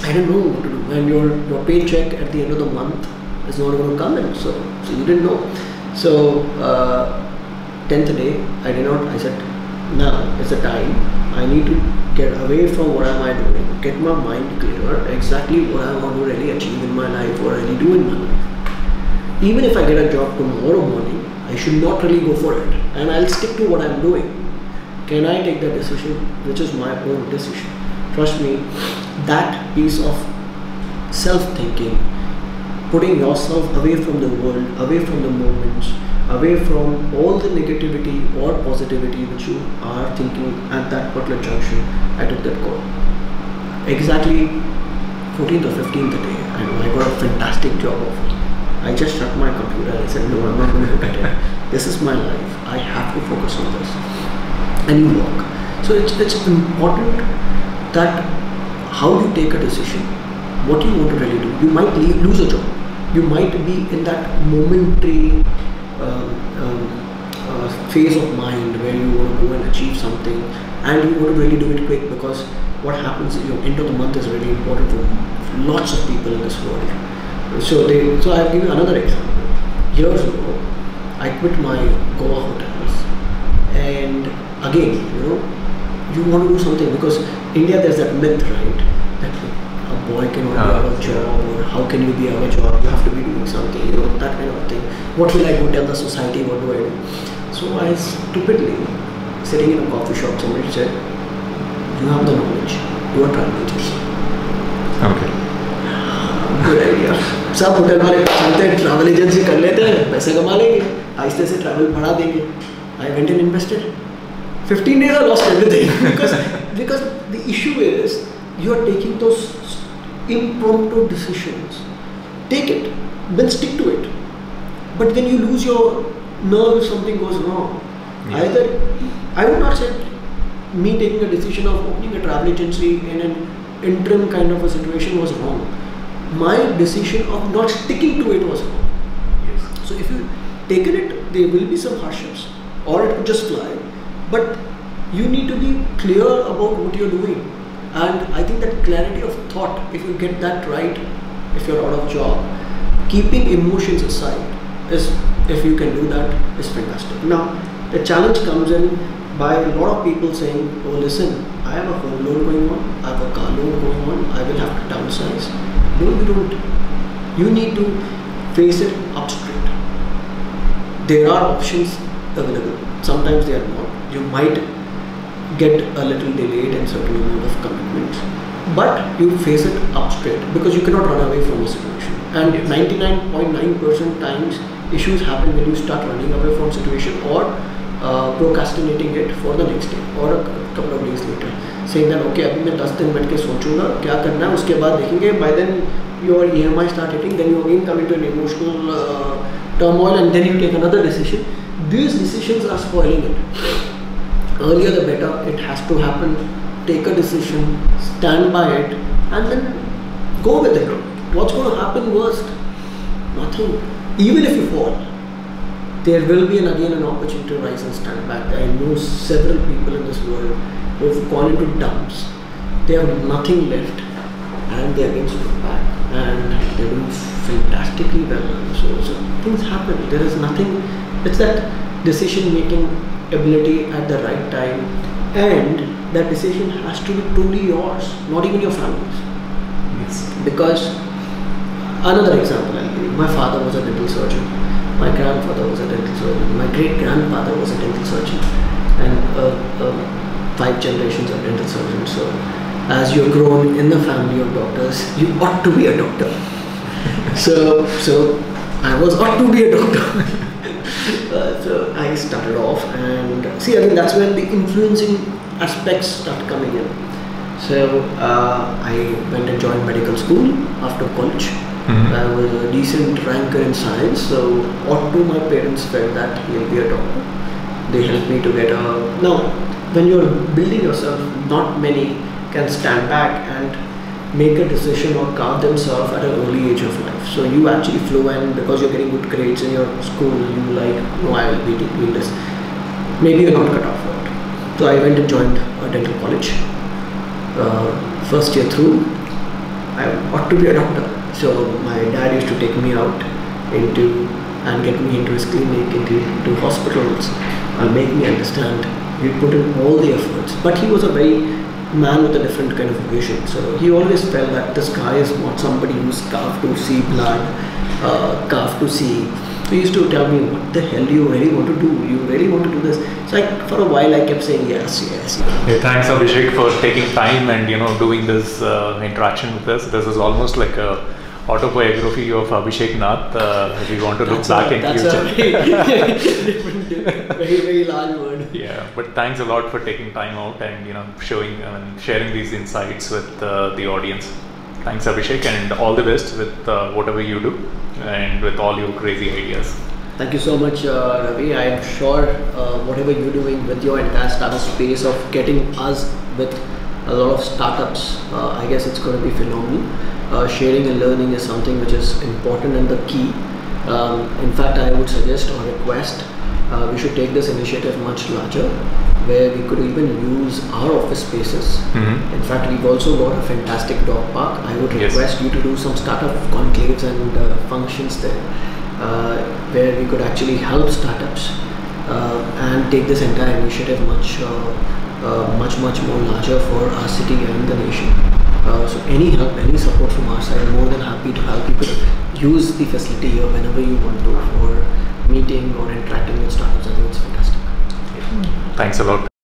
I didn't know what to do. And your, your paycheck at the end of the month is not going to come in. So, so you didn't know. So, uh, 10th day, I did not, I said, now is the time. I need to get away from what am I doing, get my mind clear, exactly what I want to really achieve in my life or really do in my life. Even if I get a job tomorrow morning, I should not really go for it. And I'll stick to what I'm doing. Can I take that decision, which is my own decision? Trust me, that piece of self thinking, putting yourself away from the world, away from the moments, away from all the negativity or positivity which you are thinking at that particular junction, I took that call. Exactly 14th or 15th day, I I got a fantastic job offer. I just shut my computer and said, No, I'm not going to look at it. This is my life. I have to focus on this. And you walk. So it's, it's important that how you take a decision, what you want to really do. You might leave, lose a job. You might be in that momentary Uh, um, uh, phase of mind where you want to go and achieve something and you want to really do it quick because what happens, you know, end of the month is really important for lots of people in this world. So they, so I'll give you another example. Years ago, I quit my Goa hotels, and again, you know, you want to do something because India there's that myth, right? A boy cannot Ah, be out of job, or how can you be out of job? You have to be doing something, you know, that kind of thing. What will I go tell the society? What do I do? So I stupidly, sitting in a coffee shop, somebody said, "You have the knowledge. You are travel agents." Okay. Good idea सब hotel वाले चलते हैं travel agency कर लेते हैं पैसे कमा लेंगे आहिस्ते से ट्रैवल बढ़ा देंगे I went and invested 15 days I lost everything because because the issue is you are taking those impromptu decisions. Take it, then stick to it. But then you lose your nerve if something goes wrong. Yeah. Either I would not say me taking a decision of opening a travel agency in an interim kind of a situation was wrong. My decision of not sticking to it was wrong. Yes. So if you taken it, there will be some hardships, or it could just fly. But you need to be clear about what you're doing, and I think that clarity of thought, if you get that right, if you're out of job, keeping emotions aside is if you can do that is fantastic. Now the challenge comes in by a lot of people saying, "Oh, listen, I have a home loan going on, I have a car loan going on, I will have to downsize." No, you don't. You need to face it up straight there are options available. Sometimes they are not. You might get a little delayed in certain amount of commitments, but you face it up straight because you cannot run away from a situation. And Yes. 99.9% times issues happen when you start running away from situation or uh, procrastinating it for the next day or a couple of days later saying that okay अभी मैं 10 दिन बैठ के सोचूंगा क्या करना है उसके बाद देखेंगे by then your EMI start hitting then you again come into an emotional uh, turmoil and then you take another decision these decisions are spoiling it earlier the better. It has to happen. Take a decision. Stand by it. And then go with it what's going to happen worst? Nothing. Even if you fall there will be an again an opportunity to rise and stand back. I know several people in this world who have gone into dumps. They have nothing left and they again stood back and they're doing fantastically well so, so things happen. There is nothing. It's that decision making ability at the right time and that decision has to be truly yours not even your family's Yes. because another example I'll give you. My father was a dental surgeon. My grandfather was a dental surgeon. My great grandfather was a dental surgeon, and uh, uh, five generations of dental surgeons. So, as you're grown in the family of doctors, you ought to be a doctor. so, so I was ought to be a doctor. uh, so started off, and see, I think that's when the influencing aspects start coming in. So uh, I went and joined medical school after college. Mhm. I was a decent ranker in science, so ought to my parents felt that he'll be a doctor. They helped me to get a. Now, when you're building yourself, not many can stand back and make a decision or carve themselves at an early age of life. So you actually flow and because you're getting good grades in your school, you like, no, I will be doing this. Maybe you're not cut off for it. So I went and joined a dental college uh, first year through, I ought to be a doctor. So my dad used to take me out into and get me into his clinic, into, into hospitals, and make me understand. He put in all the efforts, but he was a very man with a different kind of vision. So he always felt that this guy is not somebody who's carved to see blood, uh, carved to see. He used to tell me, "What the hell do you really want to do? You really want to do this?" So I, for a while, I kept saying yes, yes. Yeah, thanks Abhishek for taking time and you know doing this uh, interaction with us. This is almost like a autobiography of Abhishek Nath. Uh, if you want to look That's back a, in that's future. a very very very large word. Yeah, but thanks a lot for taking time out and you know showing and sharing these insights with uh, the audience. Thanks Abhishek and all the best with uh, whatever you do and with all your crazy ideas. Thank you so much, uh, Ravi. I am sure uh, whatever you're doing with your entire startup space of getting us with a lot of startups, uh, I guess it's going to be phenomenal. Uh, sharing and learning is something which is important and the key. Um, in fact, I would suggest or request uh, we should take this initiative much larger, where we could even use our office spaces. Mhm. In fact, we've also got a fantastic dog park. I would Yes. request you to do some startup conclaves and uh, functions there, uh, where we could actually help startups uh, and take this entire initiative much, uh, uh, much, much more larger for our city and the nation. Uh, so any help, any support from our side, more than happy to help. Could use the facility here whenever you want to for meeting or interacting with startups. I think it's fantastic. Thanks a lot.